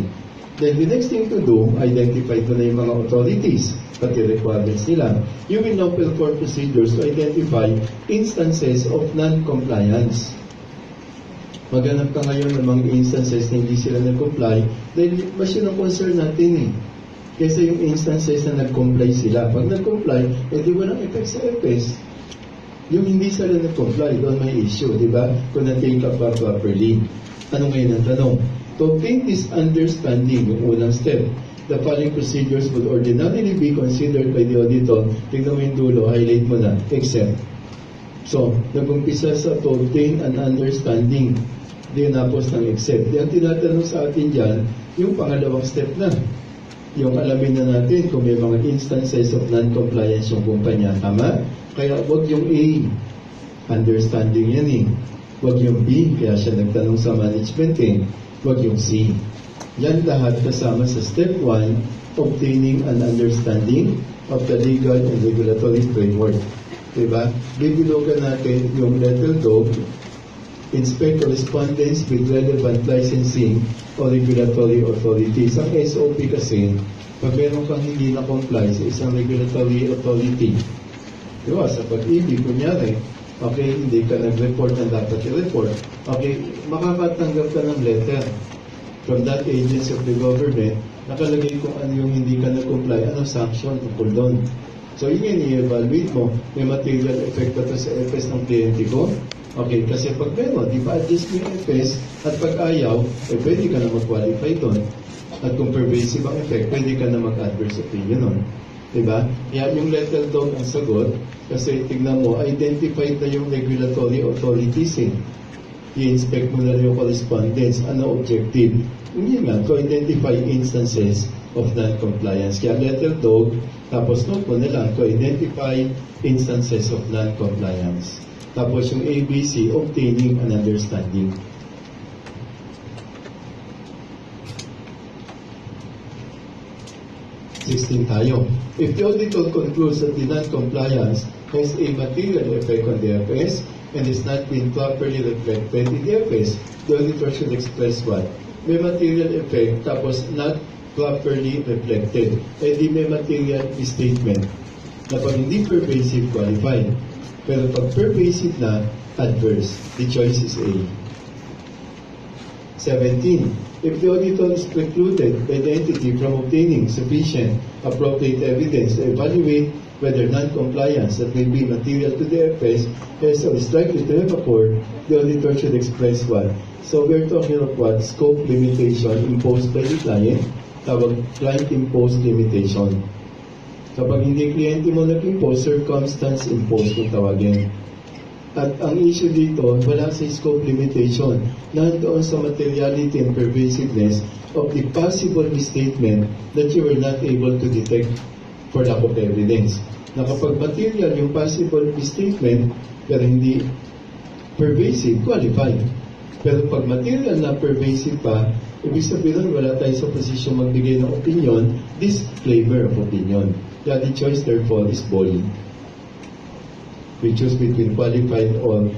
Then the next thing to do, identify ko na yung mga authorities, pati requirements nila. You will now perform procedures to identify instances of non-compliance. Maghanap ka ngayon ng mga instances na hindi sila nag-comply dahil mas yun ang concern natin eh. Kaysa yung instances na nag-comply sila. Pag nag-comply, edi walang effect sa FS yung hindi sila nag-comply, doon may issue, di ba? Kung na-take up properly. Ano ngayon ang tanong? To obtain this understanding, yung unang step, the following procedures would ordinarily be considered by the auditor. Tingnan mo yung dulo, highlight mo na, except. So, nag-umpisa sa to obtain an understanding. Di napos ng except. Ang tinatanong sa atin dyan, yung pangalawang step na. Yung alamin na natin kung may mga instances of non-compliance yung kumpanya. Tama? Kaya wag yung A. Understanding yan eh. Wag yung B. Kaya siya nagtanong sa management eh. Wag yung C. Yan lahat kasama sa step 1, obtaining an understanding of the legal and regulatory framework. Diba? Bibilogan natin yung letter dog, inspect correspondence with relevant licensing or regulatory authorities. Ang SOP kasi, pag meron kang hindi na-comply sa isang regulatory authority, di ba, sa pag-ibig, kunyari, okay, hindi ka nag-report na dapat i-report, okay, makakatanggap ka ng letter from that agency of the government, nakalagay kung ano yung hindi ka nag-comply, ano sanction tungkol doon. So, yun yung i-evaluate mo. May material effect ba ito sa FS ng kliyente ko? Okay, kasi pag meron, di ba, adjust mo yung FS at pag ayaw, eh, pwede ka na mag-qualify doon. At kung pervasive ang effect, pwede ka na mag-adverse opinion nun. Diba? Yan yung letter down ang sagot kasi tignan mo, identified na yung regulatory authorities eh. I-inspect mo na yung correspondence. Ano objective? Hindi nga, to identify instances of non-compliance. Kaya letter dog, tapos note mo na lang, to identify instances of non-compliance. Tapos yung ABC, obtaining an understanding. 16 tayo. If the auditor concludes that the non-compliance has a material effect on the FS and is not being properly reflected in the FS, the auditor should express what? May material effect tapos not properly reflected. Eh di may material statement na pag hindi pervasive qualified. Pero pag pervasive na, adverse. The choice is A. 17. If the auditor is precluded by the entity from obtaining sufficient appropriate evidence to evaluate whether non-compliance that may be material to the FS is is likely to have occurred, the auditor should express what? So we're talking of what? Scope limitation imposed by the client, tawag client-imposed limitation. Kapag hindi kliyente mo nag-impose, circumstance imposed kung tawagin. At ang issue dito, wala sa scope limitation. Nandoon sa materiality and pervasiveness of the possible misstatement that you were not able to detect for lack of evidence. Na kapag material yung possible misstatement, pero hindi pervasive, qualified. Pero pag material na pervasive pa, ibig sabihin wala tayo sa posisyon magbigay ng opinion, disclaimer of opinion. Yeah, the choice therefore is bold. We choose between qualified or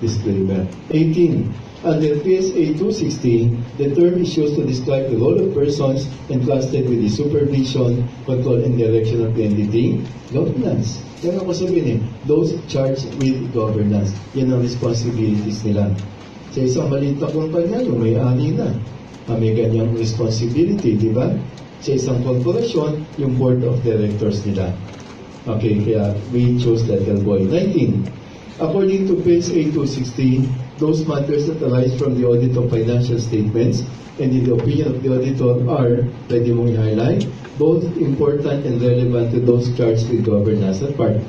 disclaimer. 18. Under PSA 216, the term is used to describe the role of persons entrusted with the supervision, control, and direction of the entity. Governance. Yan ako sabihin eh, those charged with governance. Yan ang responsibilities nila. Sa isang maliit na kumpanya, yung may-ari na. Ah, may ganyang responsibility, di ba? Sa isang korporasyon, yung board of directors nila. Okay, kaya we chose letter boy. 19. According to PSA 216, those matters that arise from the audit of financial statements and in the opinion of the auditor are, pwede mong i-highlight, both important and relevant to those charged with governance at part.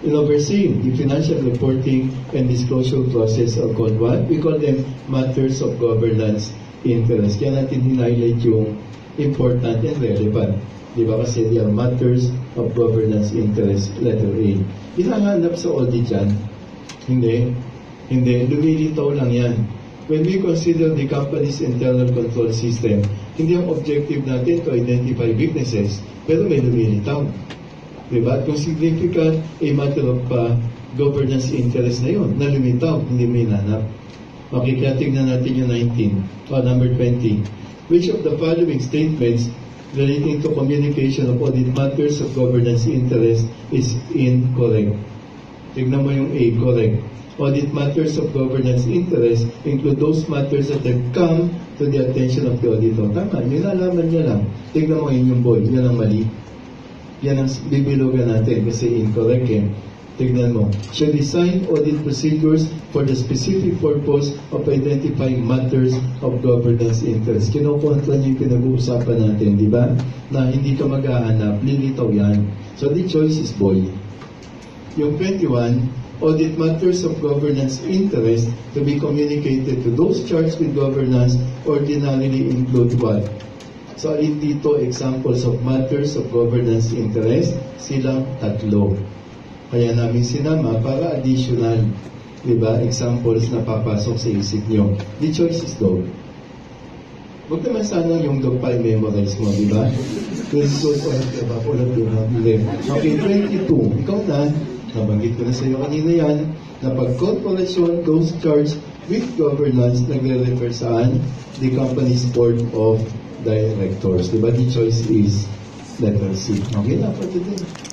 In overseeing the financial reporting and disclosure process called what? We call them matters of governance interest. Kaya natin highlight yung important and relevant. Di ba kasi they are matters of governance interest, letter A. Hinahanap sa audit yan? Hindi. Hindi. Lumilitaw lang yan. When we consider the company's internal control system, hindi ang objective natin to identify weaknesses, pero may lumilitaw. Diba? At kung significant a matter of uh, governance interest na yun, na lumitaw, hindi may nanap. Okay, kaya tignan natin yung 19, or number 20. Which of the following statements relating to communication of audit matters of governance interest is incorrect? Tignan mo yung A, correct. Audit matters of governance interest include those matters that have come to the attention of the auditor. Tama, yun nalaman niya lang. Tignan mo yun yung boy, yan ang mali. Yan ang bibilugan natin kasi incorrect eh. Tignan mo. Shall design audit procedures for the specific purpose of identifying matters of governance interest. Kinokontra niyo yung pinag-uusapan natin, di ba? Na hindi ka maghahanap, lilitaw yan. So the choice is boy. Yung 21, audit matters of governance interest to be communicated to those charged with governance ordinarily include what? So, alin dito examples of matters of governance interest? Silang tatlo. Kaya namin sinama para additional, di ba, examples na papasok sa isip nyo. The choice is dog. Huwag naman sana yung dog pa i-memorize mo, di ba? Very good point, di ba? Full of your Okay, 22. Ikaw na, nabanggit ko na sa iyo kanina yan. na pag corporation, those charged with governance, nagre-refer saan? The company's board of directors. Diba? The choice is letter C. Okay for today.